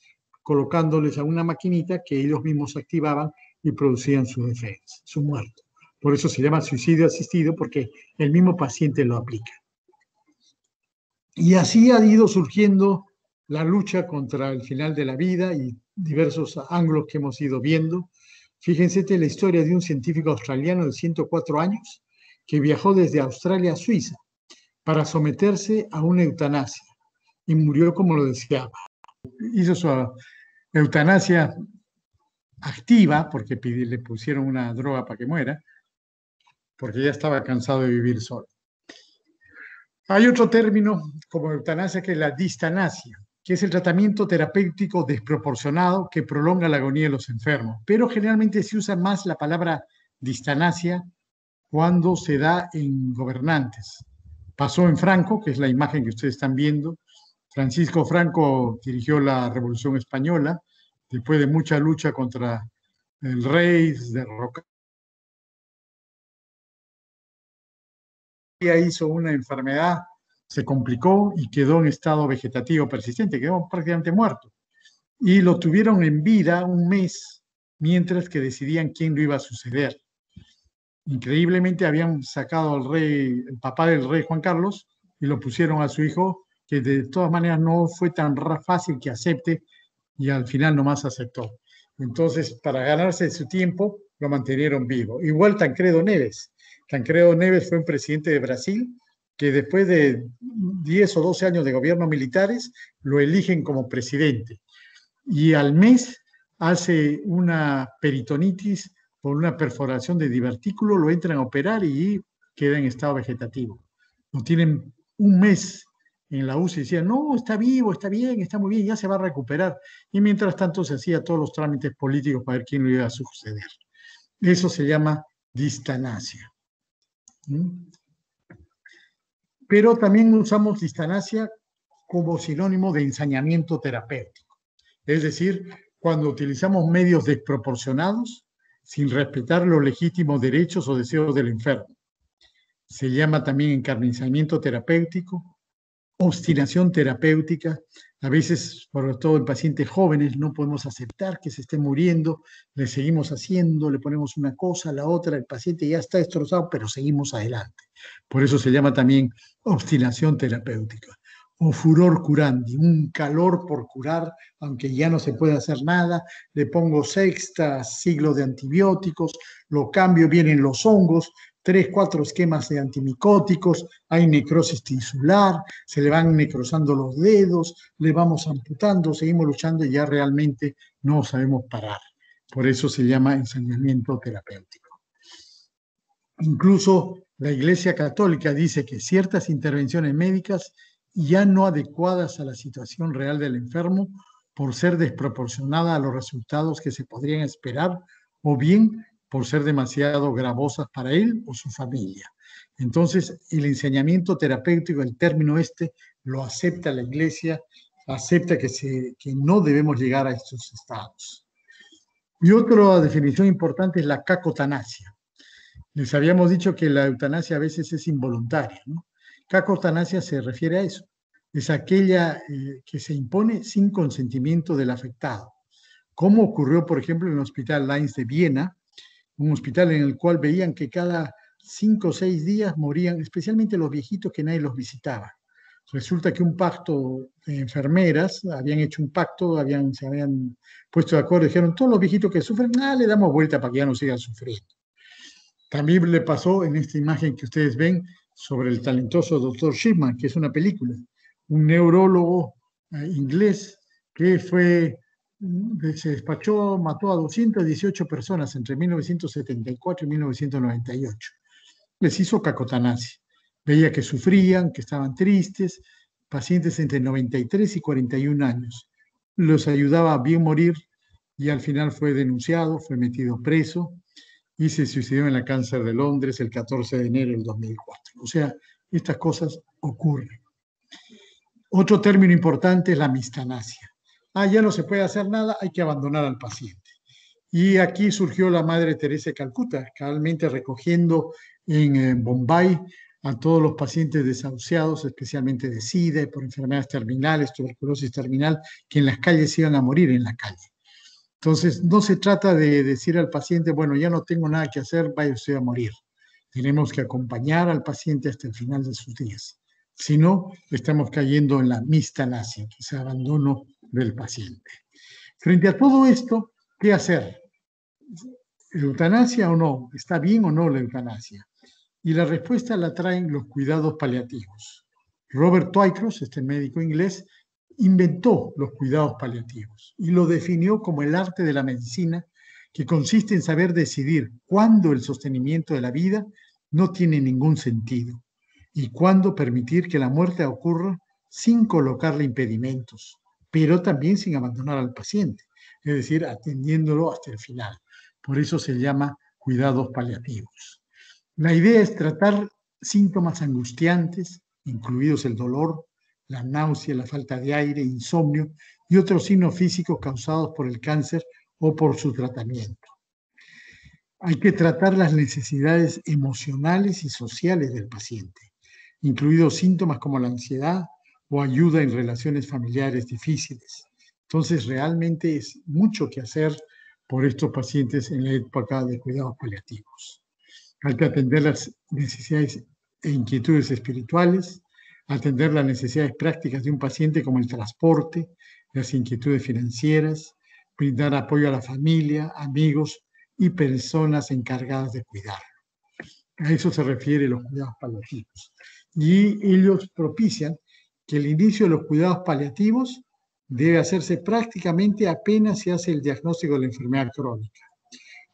colocándoles a una maquinita que ellos mismos activaban y producían su defensa, su muerte. Por eso se llama suicidio asistido, porque el mismo paciente lo aplica. Y así ha ido surgiendo la lucha contra el final de la vida y diversos ángulos que hemos ido viendo Fíjense la historia de un científico australiano de 104 años que viajó desde Australia a Suiza para someterse a una eutanasia y murió como lo deseaba. Hizo su eutanasia activa porque le pusieron una droga para que muera, porque ya estaba cansado de vivir solo. Hay otro término como eutanasia que es la distanasia que es el tratamiento terapéutico desproporcionado que prolonga la agonía de los enfermos. Pero generalmente se usa más la palabra distanasia cuando se da en gobernantes. Pasó en Franco, que es la imagen que ustedes están viendo. Francisco Franco dirigió la Revolución Española después de mucha lucha contra el rey, derrocado. hizo una enfermedad se complicó y quedó en estado vegetativo persistente, quedó prácticamente muerto. Y lo tuvieron en vida un mes mientras que decidían quién lo iba a suceder. Increíblemente habían sacado al rey, el papá del rey Juan Carlos, y lo pusieron a su hijo, que de todas maneras no fue tan fácil que acepte y al final nomás aceptó. Entonces, para ganarse su tiempo, lo mantenieron vivo. Igual Tancredo Neves. Tancredo Neves fue un presidente de Brasil que después de 10 o 12 años de gobierno militares lo eligen como presidente. Y al mes hace una peritonitis por una perforación de divertículo, lo entran a operar y queda en estado vegetativo. Lo tienen un mes en la UCI decían, no, está vivo, está bien, está muy bien, ya se va a recuperar. Y mientras tanto se hacía todos los trámites políticos para ver quién lo iba a suceder. Eso se llama distanasia. ¿Mm? Pero también usamos distanasia como sinónimo de ensañamiento terapéutico. Es decir, cuando utilizamos medios desproporcionados sin respetar los legítimos derechos o deseos del enfermo. Se llama también encarnizamiento terapéutico, obstinación terapéutica. A veces, por todo en pacientes jóvenes, no podemos aceptar que se esté muriendo, le seguimos haciendo, le ponemos una cosa, la otra, el paciente ya está destrozado, pero seguimos adelante. Por eso se llama también obstinación terapéutica o furor curandi, un calor por curar, aunque ya no se puede hacer nada, le pongo sexta siglo de antibióticos, lo cambio, vienen los hongos, tres, cuatro esquemas de antimicóticos, hay necrosis tisular, se le van necrosando los dedos, le vamos amputando, seguimos luchando y ya realmente no sabemos parar. Por eso se llama ensañamiento terapéutico. Incluso la Iglesia Católica dice que ciertas intervenciones médicas ya no adecuadas a la situación real del enfermo por ser desproporcionada a los resultados que se podrían esperar o bien por ser demasiado gravosas para él o su familia. Entonces, el enseñamiento terapéutico, el término este, lo acepta la Iglesia, acepta que, se, que no debemos llegar a estos estados. Y otra definición importante es la cacotanasia. Les habíamos dicho que la eutanasia a veces es involuntaria, ¿no? Cacotanasia se refiere a eso. Es aquella eh, que se impone sin consentimiento del afectado. Como ocurrió, por ejemplo, en el Hospital Lines de Viena, un hospital en el cual veían que cada cinco o seis días morían, especialmente los viejitos que nadie los visitaba. Resulta que un pacto de enfermeras, habían hecho un pacto, habían, se habían puesto de acuerdo, dijeron, todos los viejitos que sufren, ah, le damos vuelta para que ya no sigan sufriendo. También le pasó en esta imagen que ustedes ven sobre el talentoso doctor Shipman, que es una película, un neurólogo eh, inglés que fue, se despachó, mató a 218 personas entre 1974 y 1998. Les hizo cacotanasia. Veía que sufrían, que estaban tristes, pacientes entre 93 y 41 años. Los ayudaba a bien morir y al final fue denunciado, fue metido preso y se suicidó en la cáncer de Londres el 14 de enero del 2004. O sea, estas cosas ocurren. Otro término importante es la mistanasia. Ah, ya no se puede hacer nada, hay que abandonar al paciente. Y aquí surgió la Madre Teresa de Calcuta, realmente recogiendo en eh, Bombay a todos los pacientes desahuciados, especialmente de SIDA por enfermedades terminales, tuberculosis terminal, que en las calles iban a morir en la calle. Entonces, no se trata de decir al paciente, bueno, ya no tengo nada que hacer, vaya usted a morir. Tenemos que acompañar al paciente hasta el final de sus días. Si no, estamos cayendo en la mistanasia, que es abandono del paciente. Frente a todo esto, ¿qué hacer? ¿Eutanasia o no? ¿Está bien o no la eutanasia? Y la respuesta la traen los cuidados paliativos. Robert Twycross, este médico inglés, inventó los cuidados paliativos y lo definió como el arte de la medicina que consiste en saber decidir cuándo el sostenimiento de la vida no tiene ningún sentido y cuándo permitir que la muerte ocurra sin colocarle impedimentos, pero también sin abandonar al paciente, es decir, atendiéndolo hasta el final. Por eso se llama cuidados paliativos. La idea es tratar síntomas angustiantes, incluidos el dolor, la náusea, la falta de aire, insomnio y otros signos físicos causados por el cáncer o por su tratamiento. Hay que tratar las necesidades emocionales y sociales del paciente incluidos síntomas como la ansiedad o ayuda en relaciones familiares difíciles. Entonces, realmente es mucho que hacer por estos pacientes en la época de cuidados paliativos. Hay que atender las necesidades e inquietudes espirituales, atender las necesidades prácticas de un paciente como el transporte, las inquietudes financieras, brindar apoyo a la familia, amigos y personas encargadas de cuidarlo. A eso se refiere los cuidados paliativos y ellos propician que el inicio de los cuidados paliativos debe hacerse prácticamente apenas se hace el diagnóstico de la enfermedad crónica.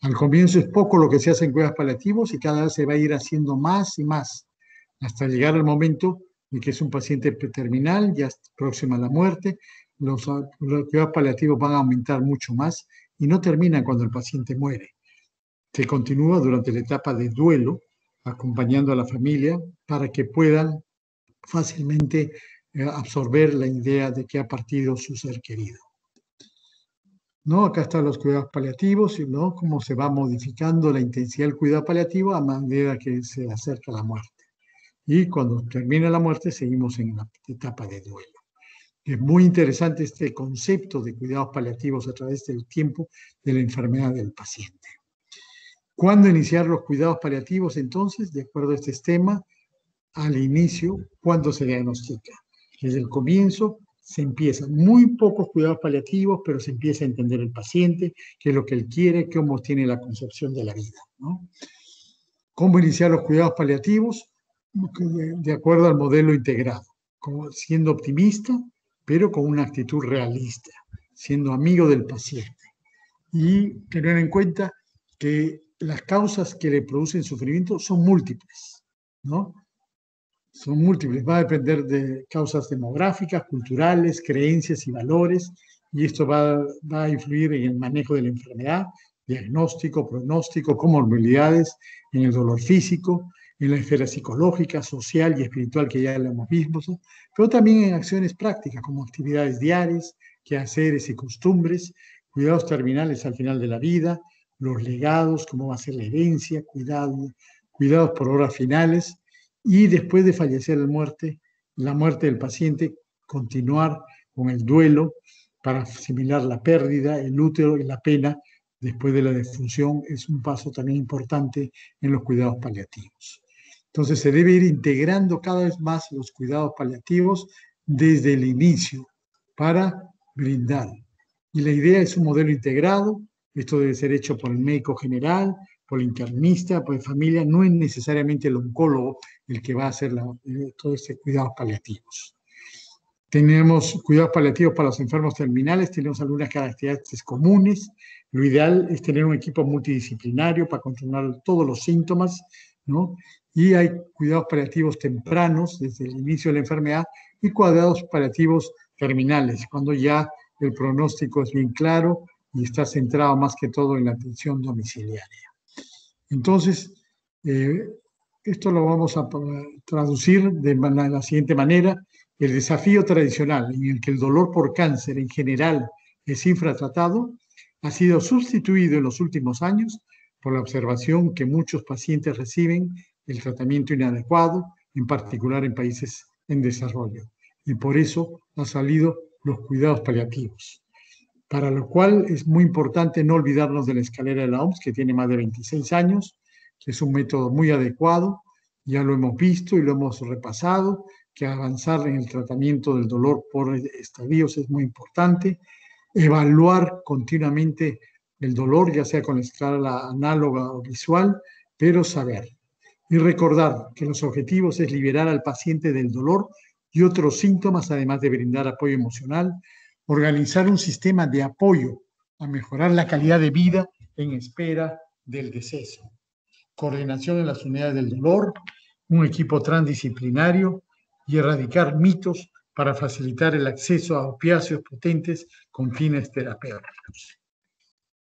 Al comienzo es poco lo que se hace en cuidados paliativos y cada vez se va a ir haciendo más y más hasta llegar al momento de que es un paciente terminal, ya próximo a la muerte, los, los cuidados paliativos van a aumentar mucho más y no terminan cuando el paciente muere. Se continúa durante la etapa de duelo, acompañando a la familia para que puedan fácilmente absorber la idea de que ha partido su ser querido. ¿no? Acá están los cuidados paliativos, ¿no? Cómo se va modificando la intensidad del cuidado paliativo a medida que se acerca la muerte. Y cuando termina la muerte, seguimos en la etapa de duelo. Es muy interesante este concepto de cuidados paliativos a través del tiempo de la enfermedad del paciente. ¿Cuándo iniciar los cuidados paliativos entonces? De acuerdo a este esquema, al inicio, ¿cuándo se diagnostica? Desde el comienzo se empieza, muy pocos cuidados paliativos, pero se empieza a entender el paciente, qué es lo que él quiere, cómo tiene la concepción de la vida. ¿Cómo iniciar los cuidados paliativos? De acuerdo al modelo integrado, siendo optimista, pero con una actitud realista, siendo amigo del paciente. Y tener en cuenta que las causas que le producen sufrimiento son múltiples, ¿no? Son múltiples, va a depender de causas demográficas, culturales, creencias y valores, y esto va, va a influir en el manejo de la enfermedad, diagnóstico, pronóstico, comorbilidades, en el dolor físico, en la esfera psicológica, social y espiritual que ya hemos visto, pero también en acciones prácticas como actividades diarias, quehaceres y costumbres, cuidados terminales al final de la vida, los legados, cómo va a ser la herencia, cuidado, cuidados por horas finales y después de fallecer la muerte, la muerte del paciente, continuar con el duelo para asimilar la pérdida, el útero y la pena después de la defunción es un paso también importante en los cuidados paliativos. Entonces se debe ir integrando cada vez más los cuidados paliativos desde el inicio para brindar. Y la idea es un modelo integrado, esto debe ser hecho por el médico general, por el internista, por la familia, no es necesariamente el oncólogo el que va a hacer eh, todos estos cuidados paliativos. Tenemos cuidados paliativos para los enfermos terminales, tenemos algunas características comunes. Lo ideal es tener un equipo multidisciplinario para controlar todos los síntomas, ¿no? y hay cuidados paliativos tempranos desde el inicio de la enfermedad y cuidados paliativos terminales, cuando ya el pronóstico es bien claro y está centrado más que todo en la atención domiciliaria. Entonces, eh, esto lo vamos a traducir de la siguiente manera. El desafío tradicional en el que el dolor por cáncer en general es infratratado ha sido sustituido en los últimos años por la observación que muchos pacientes reciben el tratamiento inadecuado, en particular en países en desarrollo. Y por eso han salido los cuidados paliativos. Para lo cual es muy importante no olvidarnos de la escalera de la OMS, que tiene más de 26 años, que es un método muy adecuado, ya lo hemos visto y lo hemos repasado, que avanzar en el tratamiento del dolor por estadios es muy importante, evaluar continuamente el dolor, ya sea con escala análoga o visual, pero saber y recordar que los objetivos es liberar al paciente del dolor y otros síntomas, además de brindar apoyo emocional, organizar un sistema de apoyo a mejorar la calidad de vida en espera del deceso, coordinación en las unidades del dolor, un equipo transdisciplinario y erradicar mitos para facilitar el acceso a opiáceos potentes con fines terapéuticos.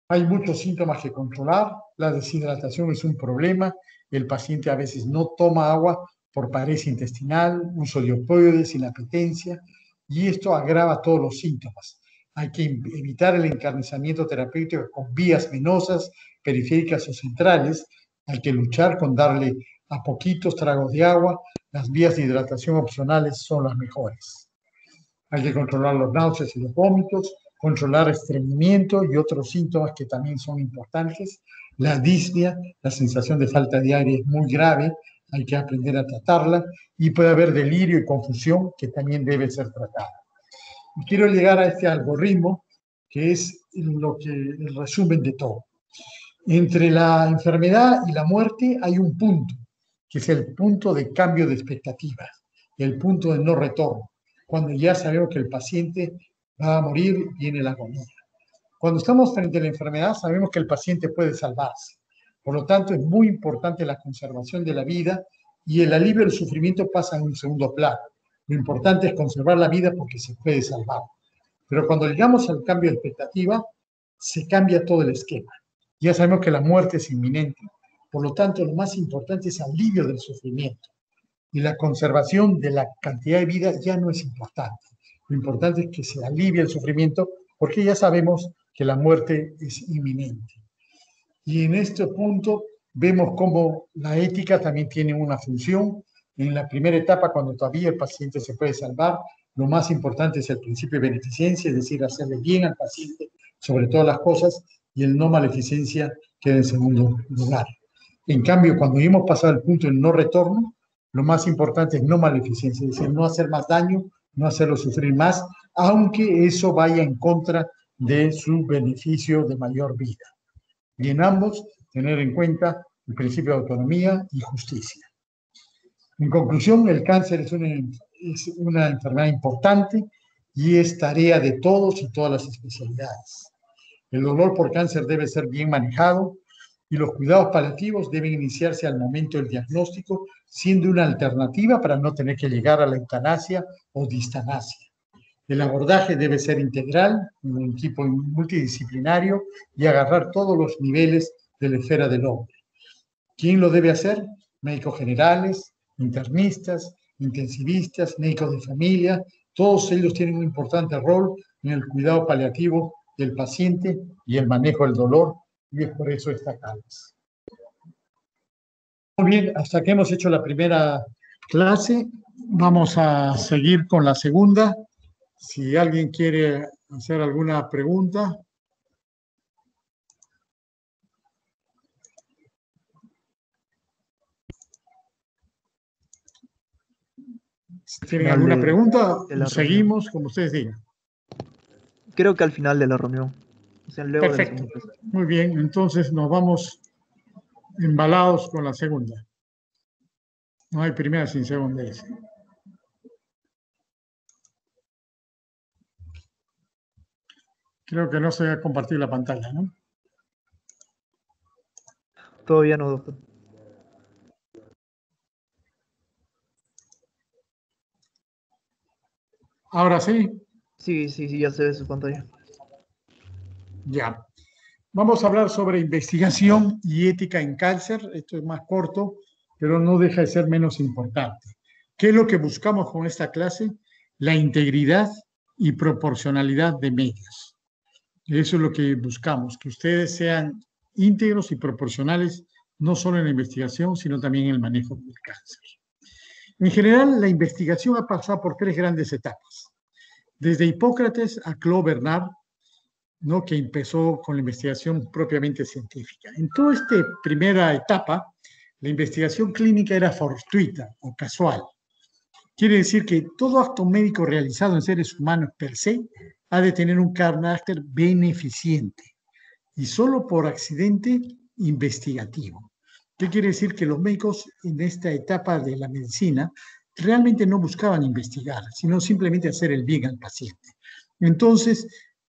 Hay muchos síntomas que controlar, la deshidratación es un problema. El paciente a veces no toma agua por pared intestinal, uso de opioides, inapetencia, y esto agrava todos los síntomas. Hay que evitar el encarnizamiento terapéutico con vías venosas, periféricas o centrales. Hay que luchar con darle a poquitos tragos de agua. Las vías de hidratación opcionales son las mejores. Hay que controlar los náuseas y los vómitos, controlar estreñimiento y otros síntomas que también son importantes. La disnea, la sensación de falta de aire es muy grave, hay que aprender a tratarla y puede haber delirio y confusión que también debe ser tratada. Quiero llegar a este algoritmo que es lo que el resumen de todo. Entre la enfermedad y la muerte hay un punto, que es el punto de cambio de expectativas, el punto de no retorno, cuando ya sabemos que el paciente va a morir, viene la agonía. Cuando estamos frente a la enfermedad, sabemos que el paciente puede salvarse. Por lo tanto, es muy importante la conservación de la vida y el alivio del sufrimiento pasa en un segundo plano. Lo importante es conservar la vida porque se puede salvar. Pero cuando llegamos al cambio de expectativa, se cambia todo el esquema. Ya sabemos que la muerte es inminente. Por lo tanto, lo más importante es alivio del sufrimiento. Y la conservación de la cantidad de vida ya no es importante. Lo importante es que se alivie el sufrimiento porque ya sabemos que la muerte es inminente. Y en este punto vemos cómo la ética también tiene una función. En la primera etapa, cuando todavía el paciente se puede salvar, lo más importante es el principio de beneficencia, es decir, hacerle bien al paciente sobre todas las cosas, y el no maleficencia queda en segundo lugar. En cambio, cuando hemos pasado el punto del no retorno, lo más importante es no maleficencia, es decir, no hacer más daño, no hacerlo sufrir más, aunque eso vaya en contra de su beneficio de mayor vida. Y en ambos, tener en cuenta el principio de autonomía y justicia. En conclusión, el cáncer es una, es una enfermedad importante y es tarea de todos y todas las especialidades. El dolor por cáncer debe ser bien manejado y los cuidados paliativos deben iniciarse al momento del diagnóstico, siendo una alternativa para no tener que llegar a la eutanasia o distanasia. El abordaje debe ser integral, un equipo multidisciplinario y agarrar todos los niveles de la esfera del hombre. ¿Quién lo debe hacer? Médicos generales, internistas, intensivistas, médicos de familia, todos ellos tienen un importante rol en el cuidado paliativo del paciente y el manejo del dolor, y es por eso destacables. Muy bien, hasta que hemos hecho la primera clase, vamos a seguir con la segunda. Si alguien quiere hacer alguna pregunta. Si tienen alguna pregunta, seguimos como ustedes digan creo que al final de la reunión. Perfecto. Muy bien, entonces nos vamos embalados con la segunda. No hay primera sin segunda. Creo que no se va a compartir la pantalla, ¿no? Todavía no, doctor. Ahora sí. Sí, sí, sí, ya se ve su pantalla. Ya. Vamos a hablar sobre investigación y ética en cáncer. Esto es más corto, pero no deja de ser menos importante. ¿Qué es lo que buscamos con esta clase? La integridad y proporcionalidad de medios. Eso es lo que buscamos, que ustedes sean íntegros y proporcionales, no solo en la investigación, sino también en el manejo del cáncer. En general, la investigación ha pasado por tres grandes etapas desde Hipócrates a Claude Bernard, ¿no? que empezó con la investigación propiamente científica. En toda esta primera etapa, la investigación clínica era fortuita o casual. Quiere decir que todo acto médico realizado en seres humanos per se ha de tener un carácter beneficiente y solo por accidente investigativo. ¿Qué quiere decir? Que los médicos en esta etapa de la medicina realmente no buscaban investigar, sino simplemente hacer el bien al paciente. Entonces,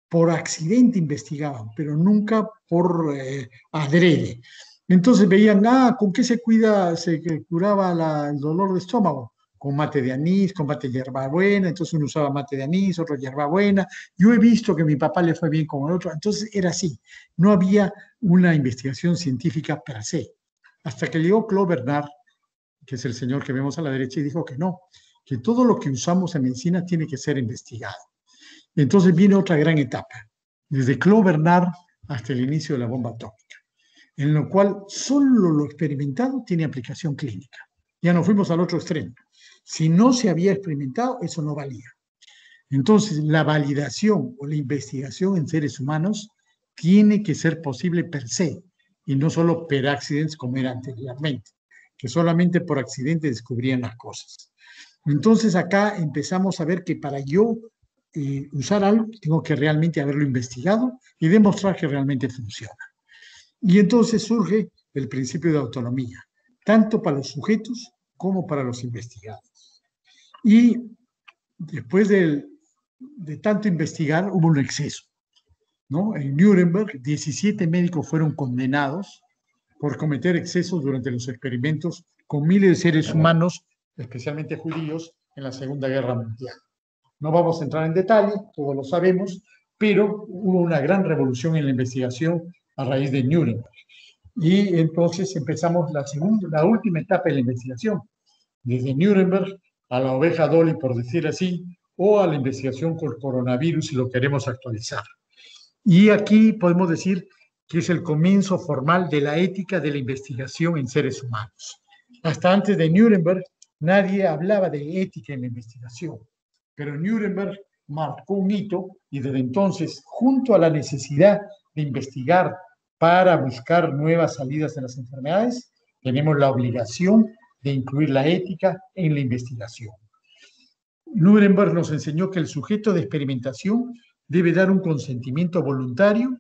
por accidente investigaban, pero nunca por eh, adrede. Entonces veían, ah, ¿con qué se cuida, se curaba el dolor de estómago? Con mate de anís, con mate de hierbabuena, entonces uno usaba mate de anís, otro hierbabuena. Yo he visto que mi papá le fue bien con el otro, entonces era así. No había una investigación científica per se. Hasta que llegó Claude Bernard que es el señor que vemos a la derecha, y dijo que no, que todo lo que usamos en medicina tiene que ser investigado. Entonces viene otra gran etapa, desde Claude Bernard hasta el inicio de la bomba atómica, en lo cual solo lo experimentado tiene aplicación clínica. Ya nos fuimos al otro extremo. Si no se había experimentado, eso no valía. Entonces, la validación o la investigación en seres humanos tiene que ser posible per se y no solo per accidentes como era anteriormente que solamente por accidente descubrían las cosas. Entonces acá empezamos a ver que para yo eh, usar algo tengo que realmente haberlo investigado y demostrar que realmente funciona. Y entonces surge el principio de autonomía, tanto para los sujetos como para los investigados. Y después de, de tanto investigar hubo un exceso. ¿no? En Nuremberg, 17 médicos fueron condenados por cometer excesos durante los experimentos con miles de seres humanos, especialmente judíos, en la Segunda Guerra Mundial. No vamos a entrar en detalle, todos lo sabemos, pero hubo una gran revolución en la investigación a raíz de Nuremberg. Y entonces empezamos la, segunda, la última etapa de la investigación, desde Nuremberg a la oveja Dolly, por decir así, o a la investigación con coronavirus si lo queremos actualizar. Y aquí podemos decir que es el comienzo formal de la ética de la investigación en seres humanos. Hasta antes de Nuremberg, nadie hablaba de ética en la investigación, pero Nuremberg marcó un hito y desde entonces, junto a la necesidad de investigar para buscar nuevas salidas de las enfermedades, tenemos la obligación de incluir la ética en la investigación. Nuremberg nos enseñó que el sujeto de experimentación debe dar un consentimiento voluntario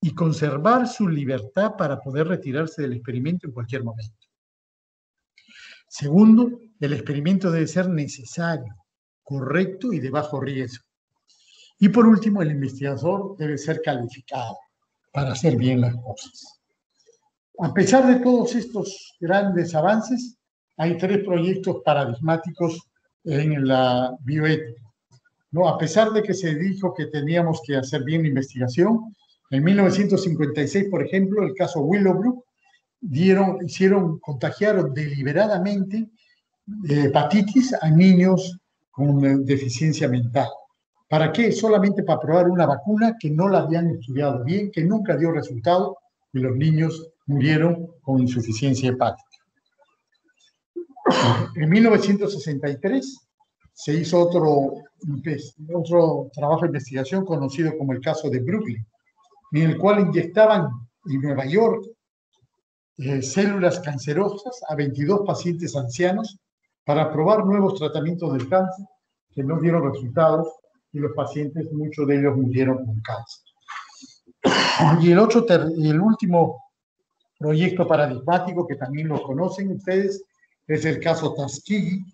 y conservar su libertad para poder retirarse del experimento en cualquier momento. Segundo, el experimento debe ser necesario, correcto y de bajo riesgo. Y por último, el investigador debe ser calificado para hacer bien las cosas. A pesar de todos estos grandes avances, hay tres proyectos paradigmáticos en la bioética. ¿no? A pesar de que se dijo que teníamos que hacer bien la investigación, en 1956, por ejemplo, el caso Willowbrook, dieron, hicieron, contagiaron deliberadamente hepatitis a niños con deficiencia mental. ¿Para qué? Solamente para probar una vacuna que no la habían estudiado bien, que nunca dio resultado y los niños murieron con insuficiencia hepática. En 1963 se hizo otro, otro trabajo de investigación conocido como el caso de Brooklyn, en el cual inyectaban en Nueva York eh, células cancerosas a 22 pacientes ancianos para probar nuevos tratamientos del cáncer que no dieron resultados y los pacientes, muchos de ellos murieron con cáncer. Y el, otro, el último proyecto paradigmático que también lo conocen ustedes es el caso Tuskegee,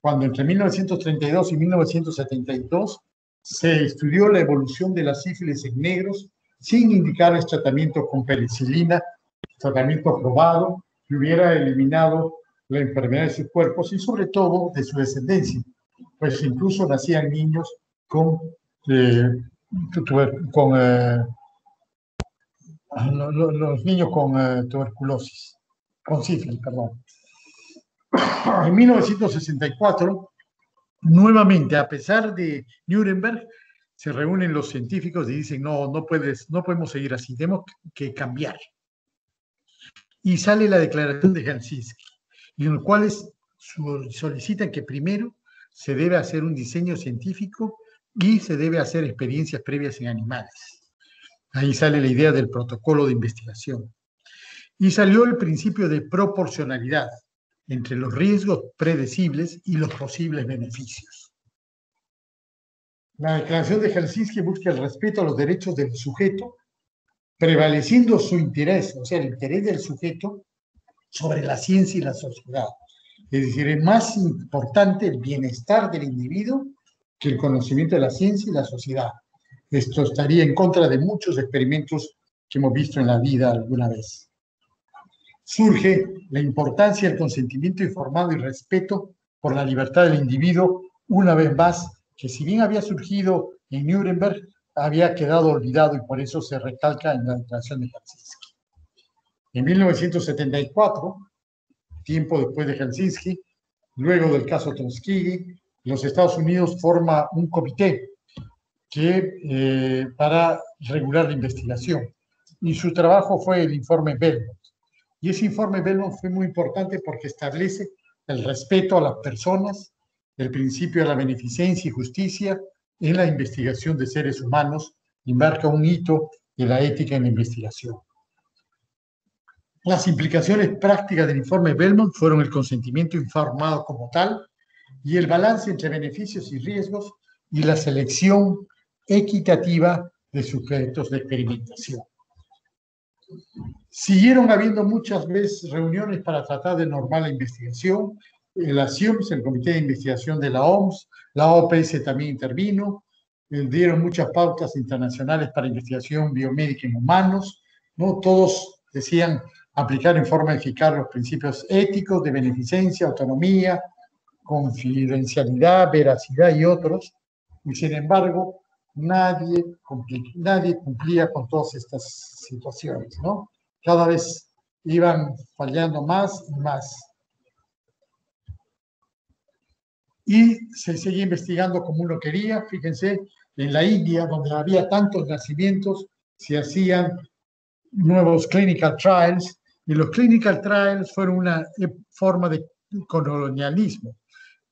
cuando entre 1932 y 1972 se estudió la evolución de la sífilis en negros sin indicarles tratamiento con penicilina, tratamiento probado que hubiera eliminado la enfermedad de sus cuerpos y sobre todo de su descendencia, pues incluso nacían niños con, eh, eh, los niños con eh, tuberculosis, con sífilis, perdón. En 1964, nuevamente, a pesar de Nuremberg, se reúnen los científicos y dicen, no, no, puedes, no podemos seguir así, tenemos que cambiar. Y sale la declaración de Helsinki, en el cual solicitan que primero se debe hacer un diseño científico y se debe hacer experiencias previas en animales. Ahí sale la idea del protocolo de investigación. Y salió el principio de proporcionalidad entre los riesgos predecibles y los posibles beneficios. La Declaración de Helsinki busca el respeto a los derechos del sujeto, prevaleciendo su interés, o sea, el interés del sujeto sobre la ciencia y la sociedad. Es decir, es más importante el bienestar del individuo que el conocimiento de la ciencia y la sociedad. Esto estaría en contra de muchos experimentos que hemos visto en la vida alguna vez. Surge la importancia del consentimiento informado y respeto por la libertad del individuo, una vez más, que si bien había surgido en Nuremberg, había quedado olvidado y por eso se recalca en la Declaración de Helsinki. En 1974, tiempo después de Helsinki, luego del caso Tuskegee, los Estados Unidos forma un comité que, eh, para regular la investigación. Y su trabajo fue el informe Belmont. Y ese informe Belmont fue muy importante porque establece el respeto a las personas, el principio de la beneficencia y justicia en la investigación de seres humanos y marca un hito de la ética en la investigación. Las implicaciones prácticas del informe Belmont fueron el consentimiento informado como tal, y el balance entre beneficios y riesgos y la selección equitativa de sujetos de experimentación. Siguieron habiendo muchas veces reuniones para tratar de normar la investigación. La CIUMS, el Comité de Investigación de la OMS, la OPS también intervino, eh, dieron muchas pautas internacionales para investigación biomédica en humanos, ¿no? Todos decían aplicar en forma eficaz los principios éticos de beneficencia, autonomía, confidencialidad, veracidad y otros, y sin embargo nadie, nadie cumplía con todas estas situaciones, ¿no? Cada vez iban fallando más y más. Y se seguía investigando como uno quería, fíjense, en la India, donde había tantos nacimientos, se hacían nuevos clinical trials y los clinical trials fueron una forma de colonialismo.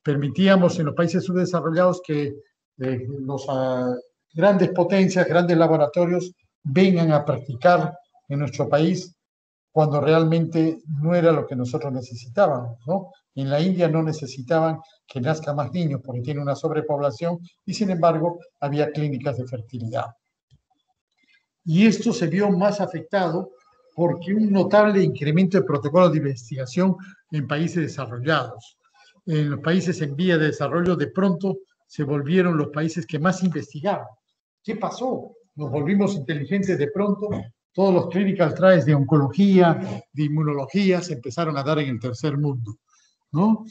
Permitíamos en los países subdesarrollados que eh, los uh, grandes potencias, grandes laboratorios vengan a practicar en nuestro país cuando realmente no era lo que nosotros necesitábamos. ¿no? En la India no necesitaban que nazca más niños porque tiene una sobrepoblación y sin embargo había clínicas de fertilidad. Y esto se vio más afectado porque un notable incremento de protocolos de investigación en países desarrollados. En los países en vía de desarrollo de pronto se volvieron los países que más investigaban. ¿Qué pasó? Nos volvimos inteligentes de pronto. Todos los clinical trials de oncología, de inmunología se empezaron a dar en el tercer mundo. ¿no?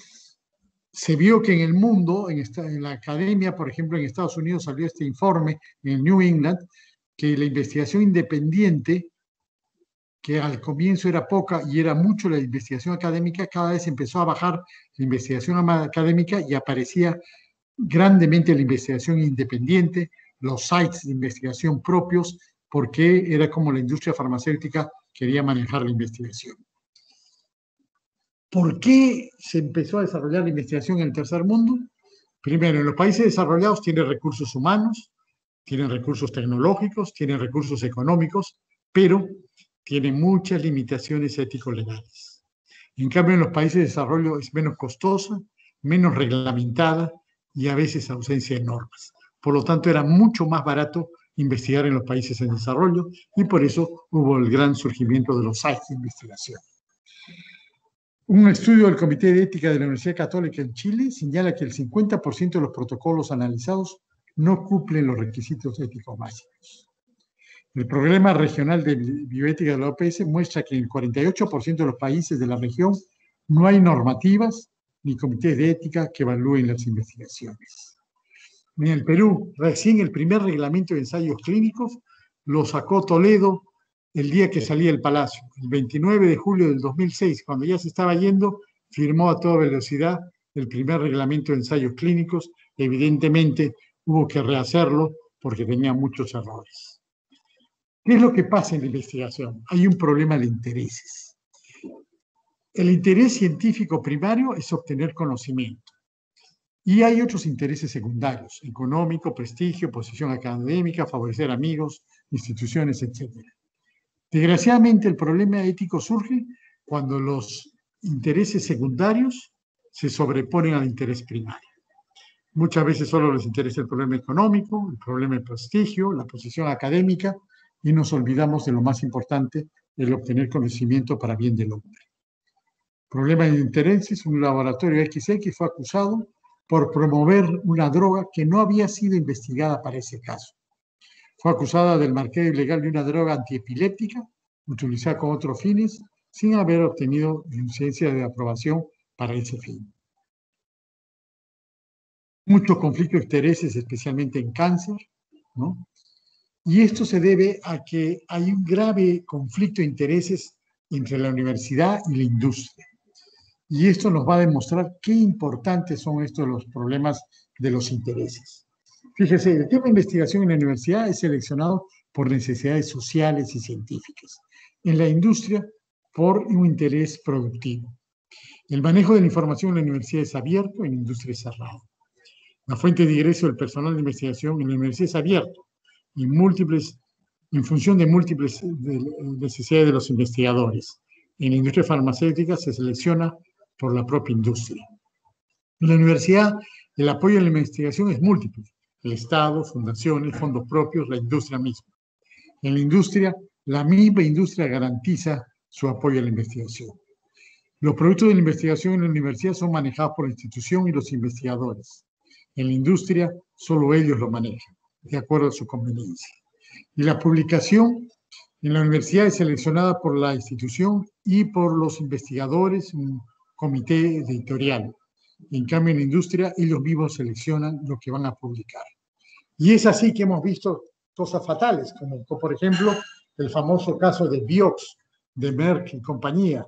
Se vio que en el mundo, en, esta, en la academia, por ejemplo, en Estados Unidos salió este informe en New England, que la investigación independiente que al comienzo era poca y era mucho la investigación académica, cada vez empezó a bajar la investigación académica y aparecía grandemente la investigación independiente, los sites de investigación propios, porque era como la industria farmacéutica quería manejar la investigación. ¿Por qué se empezó a desarrollar la investigación en el tercer mundo? Primero, en los países desarrollados tienen recursos humanos, tienen recursos tecnológicos, tienen recursos económicos, pero tiene muchas limitaciones ético-legales. En cambio, en los países de desarrollo es menos costosa, menos reglamentada y a veces ausencia de normas. Por lo tanto, era mucho más barato investigar en los países en desarrollo y por eso hubo el gran surgimiento de los sites de investigación. Un estudio del Comité de Ética de la Universidad Católica en Chile señala que el 50% de los protocolos analizados no cumplen los requisitos éticos básicos. El Programa Regional de Bioética de la OPS muestra que en el 48% de los países de la región no hay normativas ni comités de ética que evalúen las investigaciones. En el Perú, recién el primer reglamento de ensayos clínicos lo sacó Toledo el día que salía el Palacio, el 29 de julio del 2006, cuando ya se estaba yendo, firmó a toda velocidad el primer reglamento de ensayos clínicos. Evidentemente hubo que rehacerlo porque tenía muchos errores. ¿Qué es lo que pasa en la investigación? Hay un problema de intereses. El interés científico primario es obtener conocimiento. Y hay otros intereses secundarios, económico, prestigio, posición académica, favorecer amigos, instituciones, etc. Desgraciadamente, el problema ético surge cuando los intereses secundarios se sobreponen al interés primario. Muchas veces solo les interesa el problema económico, el problema de prestigio, la posición académica, y nos olvidamos de lo más importante, el obtener conocimiento para bien del hombre. Problema de intereses, un laboratorio XX fue acusado por promover una droga que no había sido investigada para ese caso. Fue acusada del marqueo ilegal de una droga antiepiléptica utilizada con otros fines sin haber obtenido licencia de aprobación para ese fin. Mucho conflicto de intereses, especialmente en cáncer, ¿no? Y esto se debe a que hay un grave conflicto de intereses entre la universidad y la industria. Y esto nos va a demostrar qué importantes son estos los problemas de los intereses. Fíjese, el tema de investigación en la universidad es seleccionado por necesidades sociales y científicas. En la industria, por un interés productivo. El manejo de la información en la universidad es abierto, en la industria es cerrado. La fuente de ingreso del personal de investigación en la universidad es abierto, y múltiples, en función de múltiples necesidades de los investigadores. En la industria farmacéutica se selecciona por la propia industria. En la universidad, el apoyo a la investigación es múltiple. El Estado, fundaciones, fondos propios, la industria misma. En la industria, la misma industria garantiza su apoyo a la investigación. Los productos de la investigación en la universidad son manejados por la institución y los investigadores. En la industria, solo ellos lo manejan de acuerdo a su conveniencia. Y la publicación en la universidad es seleccionada por la institución y por los investigadores, comité editorial. En cambio, en la industria, ellos mismos seleccionan lo que van a publicar. Y es así que hemos visto cosas fatales, como por ejemplo el famoso caso de Biox, de Merck y compañía,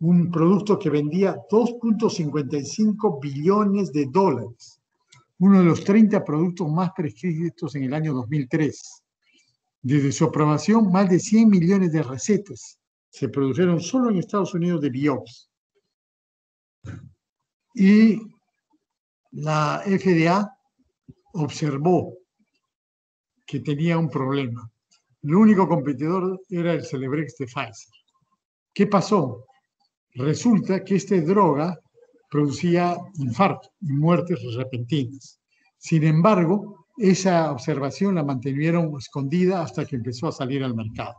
un producto que vendía 2.55 billones de dólares uno de los 30 productos más prescritos en el año 2003. Desde su aprobación, más de 100 millones de recetas se produjeron solo en Estados Unidos de Biops. Y la FDA observó que tenía un problema. El único competidor era el Celebrex de Pfizer. ¿Qué pasó? Resulta que esta droga producía infarto y muertes repentinas. Sin embargo, esa observación la mantuvieron escondida hasta que empezó a salir al mercado.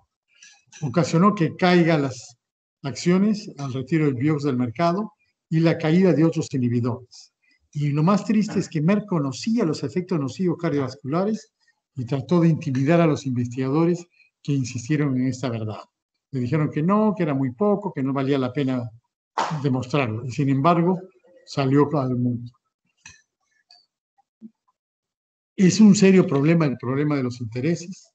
Ocasionó que caigan las acciones al retiro del BIOX del mercado y la caída de otros inhibidores. Y lo más triste es que Merck conocía los efectos nocivos cardiovasculares y trató de intimidar a los investigadores que insistieron en esta verdad. Le dijeron que no, que era muy poco, que no valía la pena demostrarlo. Y sin embargo, salió al mundo. Es un serio problema el problema de los intereses.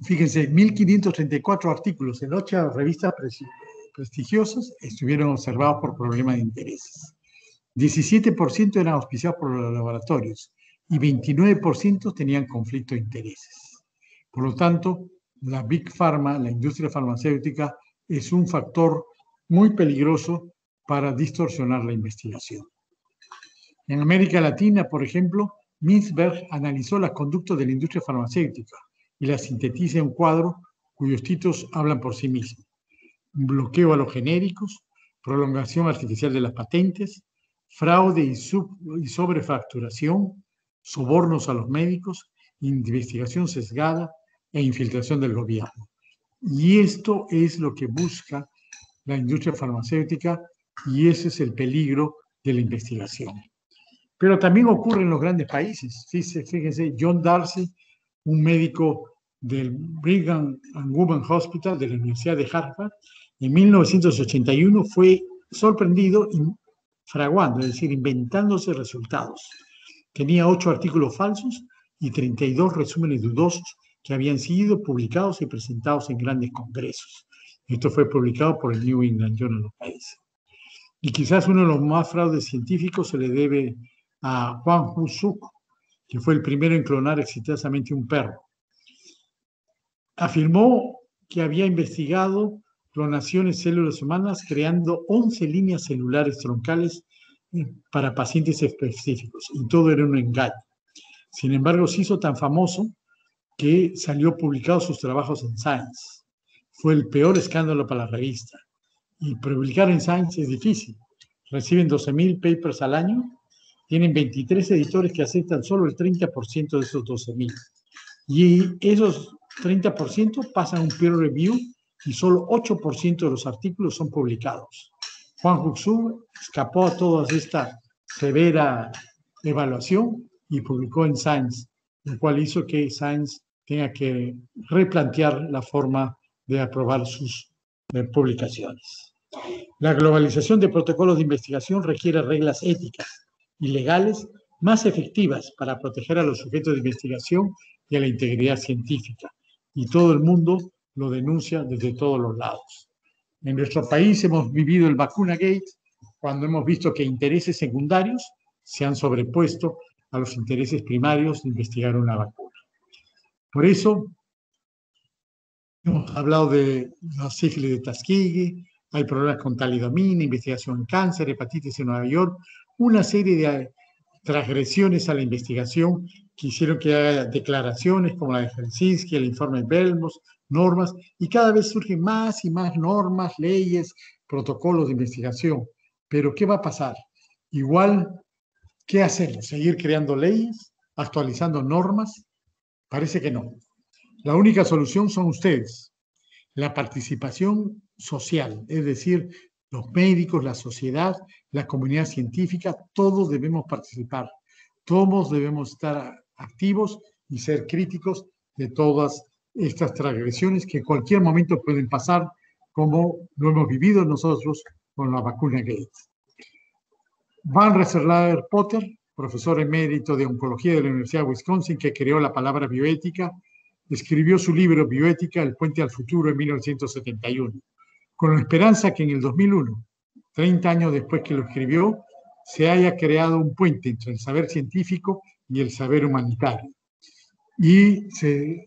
Fíjense, 1.534 artículos en ocho revistas prestigiosas estuvieron observados por problemas de intereses. 17% eran auspiciados por los laboratorios y 29% tenían conflicto de intereses. Por lo tanto, la Big Pharma, la industria farmacéutica, es un factor muy peligroso para distorsionar la investigación. En América Latina, por ejemplo, Mintzberg analizó las conductas de la industria farmacéutica y las sintetiza en un cuadro cuyos títulos hablan por sí mismos. Bloqueo a los genéricos, prolongación artificial de las patentes, fraude y, y sobrefacturación, sobornos a los médicos, investigación sesgada e infiltración del gobierno. Y esto es lo que busca la industria farmacéutica y ese es el peligro de la investigación. Pero también ocurre en los grandes países. Fíjense, John Darcy, un médico del Brigham and Women Hospital de la Universidad de Harvard, en 1981 fue sorprendido fraguando, es decir, inventándose resultados. Tenía ocho artículos falsos y 32 resúmenes dudosos que habían sido publicados y presentados en grandes congresos. Esto fue publicado por el New England Journal of Medicine. Y quizás uno de los más fraudes científicos se le debe a Juan Husuk, que fue el primero en clonar exitosamente un perro. Afirmó que había investigado clonaciones células humanas creando 11 líneas celulares troncales eh, para pacientes específicos y todo era un engaño. Sin embargo, se hizo tan famoso que salió publicado sus trabajos en Science. Fue el peor escándalo para la revista. Y publicar en Science es difícil. Reciben 12.000 papers al año, tienen 23 editores que aceptan solo el 30% de esos 12.000. Y esos 30% pasan un peer review y solo 8% de los artículos son publicados. Juan Huxu escapó a toda esta severa evaluación y publicó en Science, lo cual hizo que Science tenga que replantear la forma de aprobar sus eh, publicaciones. La globalización de protocolos de investigación requiere reglas éticas y legales más efectivas para proteger a los sujetos de investigación y a la integridad científica. Y todo el mundo lo denuncia desde todos los lados. En nuestro país hemos vivido el vacuna gate cuando hemos visto que intereses secundarios se han sobrepuesto a los intereses primarios de investigar una vacuna. Por eso, hemos hablado de la sífilis de Tuskegee, hay problemas con talidomina, investigación en cáncer, hepatitis en Nueva York, una serie de transgresiones a la investigación que hicieron que haya declaraciones como la de Helsinki, el informe Belmos, normas, y cada vez surgen más y más normas, leyes, protocolos de investigación. Pero ¿qué va a pasar? Igual, ¿qué hacemos? ¿Seguir creando leyes, actualizando normas? Parece que no. La única solución son ustedes, la participación social, es decir, los médicos, la sociedad, la comunidad científica, todos debemos participar, todos debemos estar activos y ser críticos de todas estas transgresiones que en cualquier momento pueden pasar, como lo hemos vivido nosotros con la vacuna Gates. Van Rensselaer Potter profesor emérito de oncología de la Universidad de Wisconsin, que creó la palabra bioética, escribió su libro Bioética, El puente al futuro en 1971, con la esperanza que en el 2001, 30 años después que lo escribió, se haya creado un puente entre el saber científico y el saber humanitario. y se,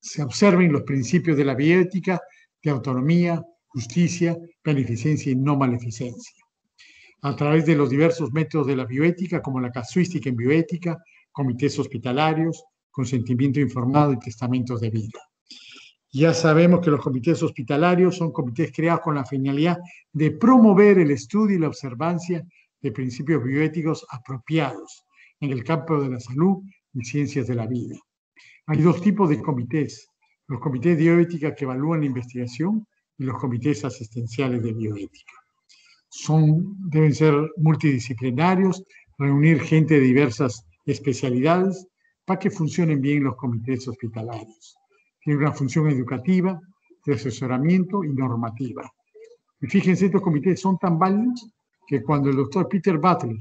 se observen los principios de la bioética de autonomía, justicia, beneficencia y no maleficencia. A través de los diversos métodos de la bioética, como la casuística en bioética, comités hospitalarios, consentimiento informado y testamentos de vida. Ya sabemos que los comités hospitalarios son comités creados con la finalidad de promover el estudio y la observancia de principios bioéticos apropiados en el campo de la salud y ciencias de la vida. Hay dos tipos de comités, los comités de bioética que evalúan la investigación y los comités asistenciales de bioética. Son, deben ser multidisciplinarios, reunir gente de diversas especialidades para que funcionen bien los comités hospitalarios. Tiene una función educativa, de asesoramiento y normativa. Y fíjense, estos comités son tan válidos que cuando el doctor Peter Butler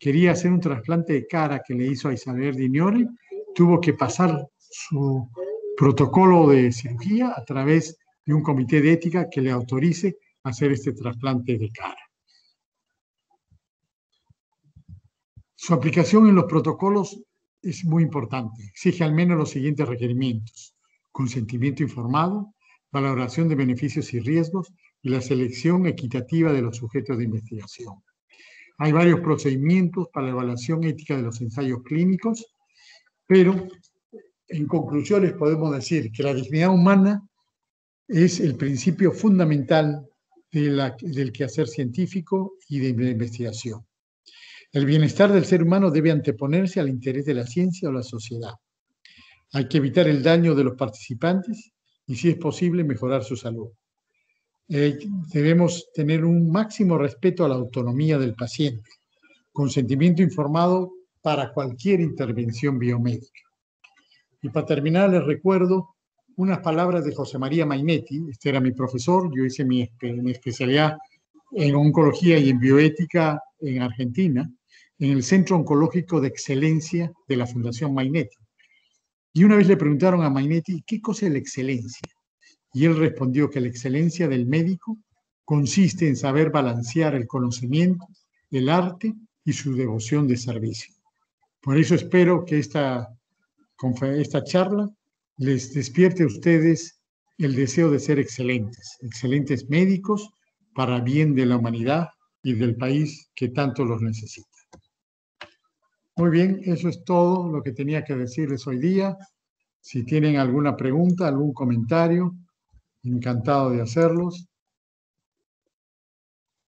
quería hacer un trasplante de cara que le hizo a Isabel Dignore, tuvo que pasar su protocolo de cirugía a través de un comité de ética que le autorice hacer este trasplante de cara. Su aplicación en los protocolos es muy importante. Exige al menos los siguientes requerimientos. Consentimiento informado, valoración de beneficios y riesgos y la selección equitativa de los sujetos de investigación. Hay varios procedimientos para la evaluación ética de los ensayos clínicos, pero en conclusiones podemos decir que la dignidad humana es el principio fundamental del quehacer científico y de la investigación. El bienestar del ser humano debe anteponerse al interés de la ciencia o la sociedad. Hay que evitar el daño de los participantes y, si es posible, mejorar su salud. Eh, debemos tener un máximo respeto a la autonomía del paciente, consentimiento informado para cualquier intervención biomédica. Y para terminar, les recuerdo unas palabras de José María Mainetti, este era mi profesor, yo hice mi, mi especialidad en oncología y en bioética en Argentina, en el Centro Oncológico de Excelencia de la Fundación Mainetti. Y una vez le preguntaron a Mainetti, ¿qué cosa es la excelencia? Y él respondió que la excelencia del médico consiste en saber balancear el conocimiento, el arte y su devoción de servicio. Por eso espero que esta, esta charla les despierte a ustedes el deseo de ser excelentes, excelentes médicos para bien de la humanidad y del país que tanto los necesita. Muy bien, eso es todo lo que tenía que decirles hoy día. Si tienen alguna pregunta, algún comentario, encantado de hacerlos.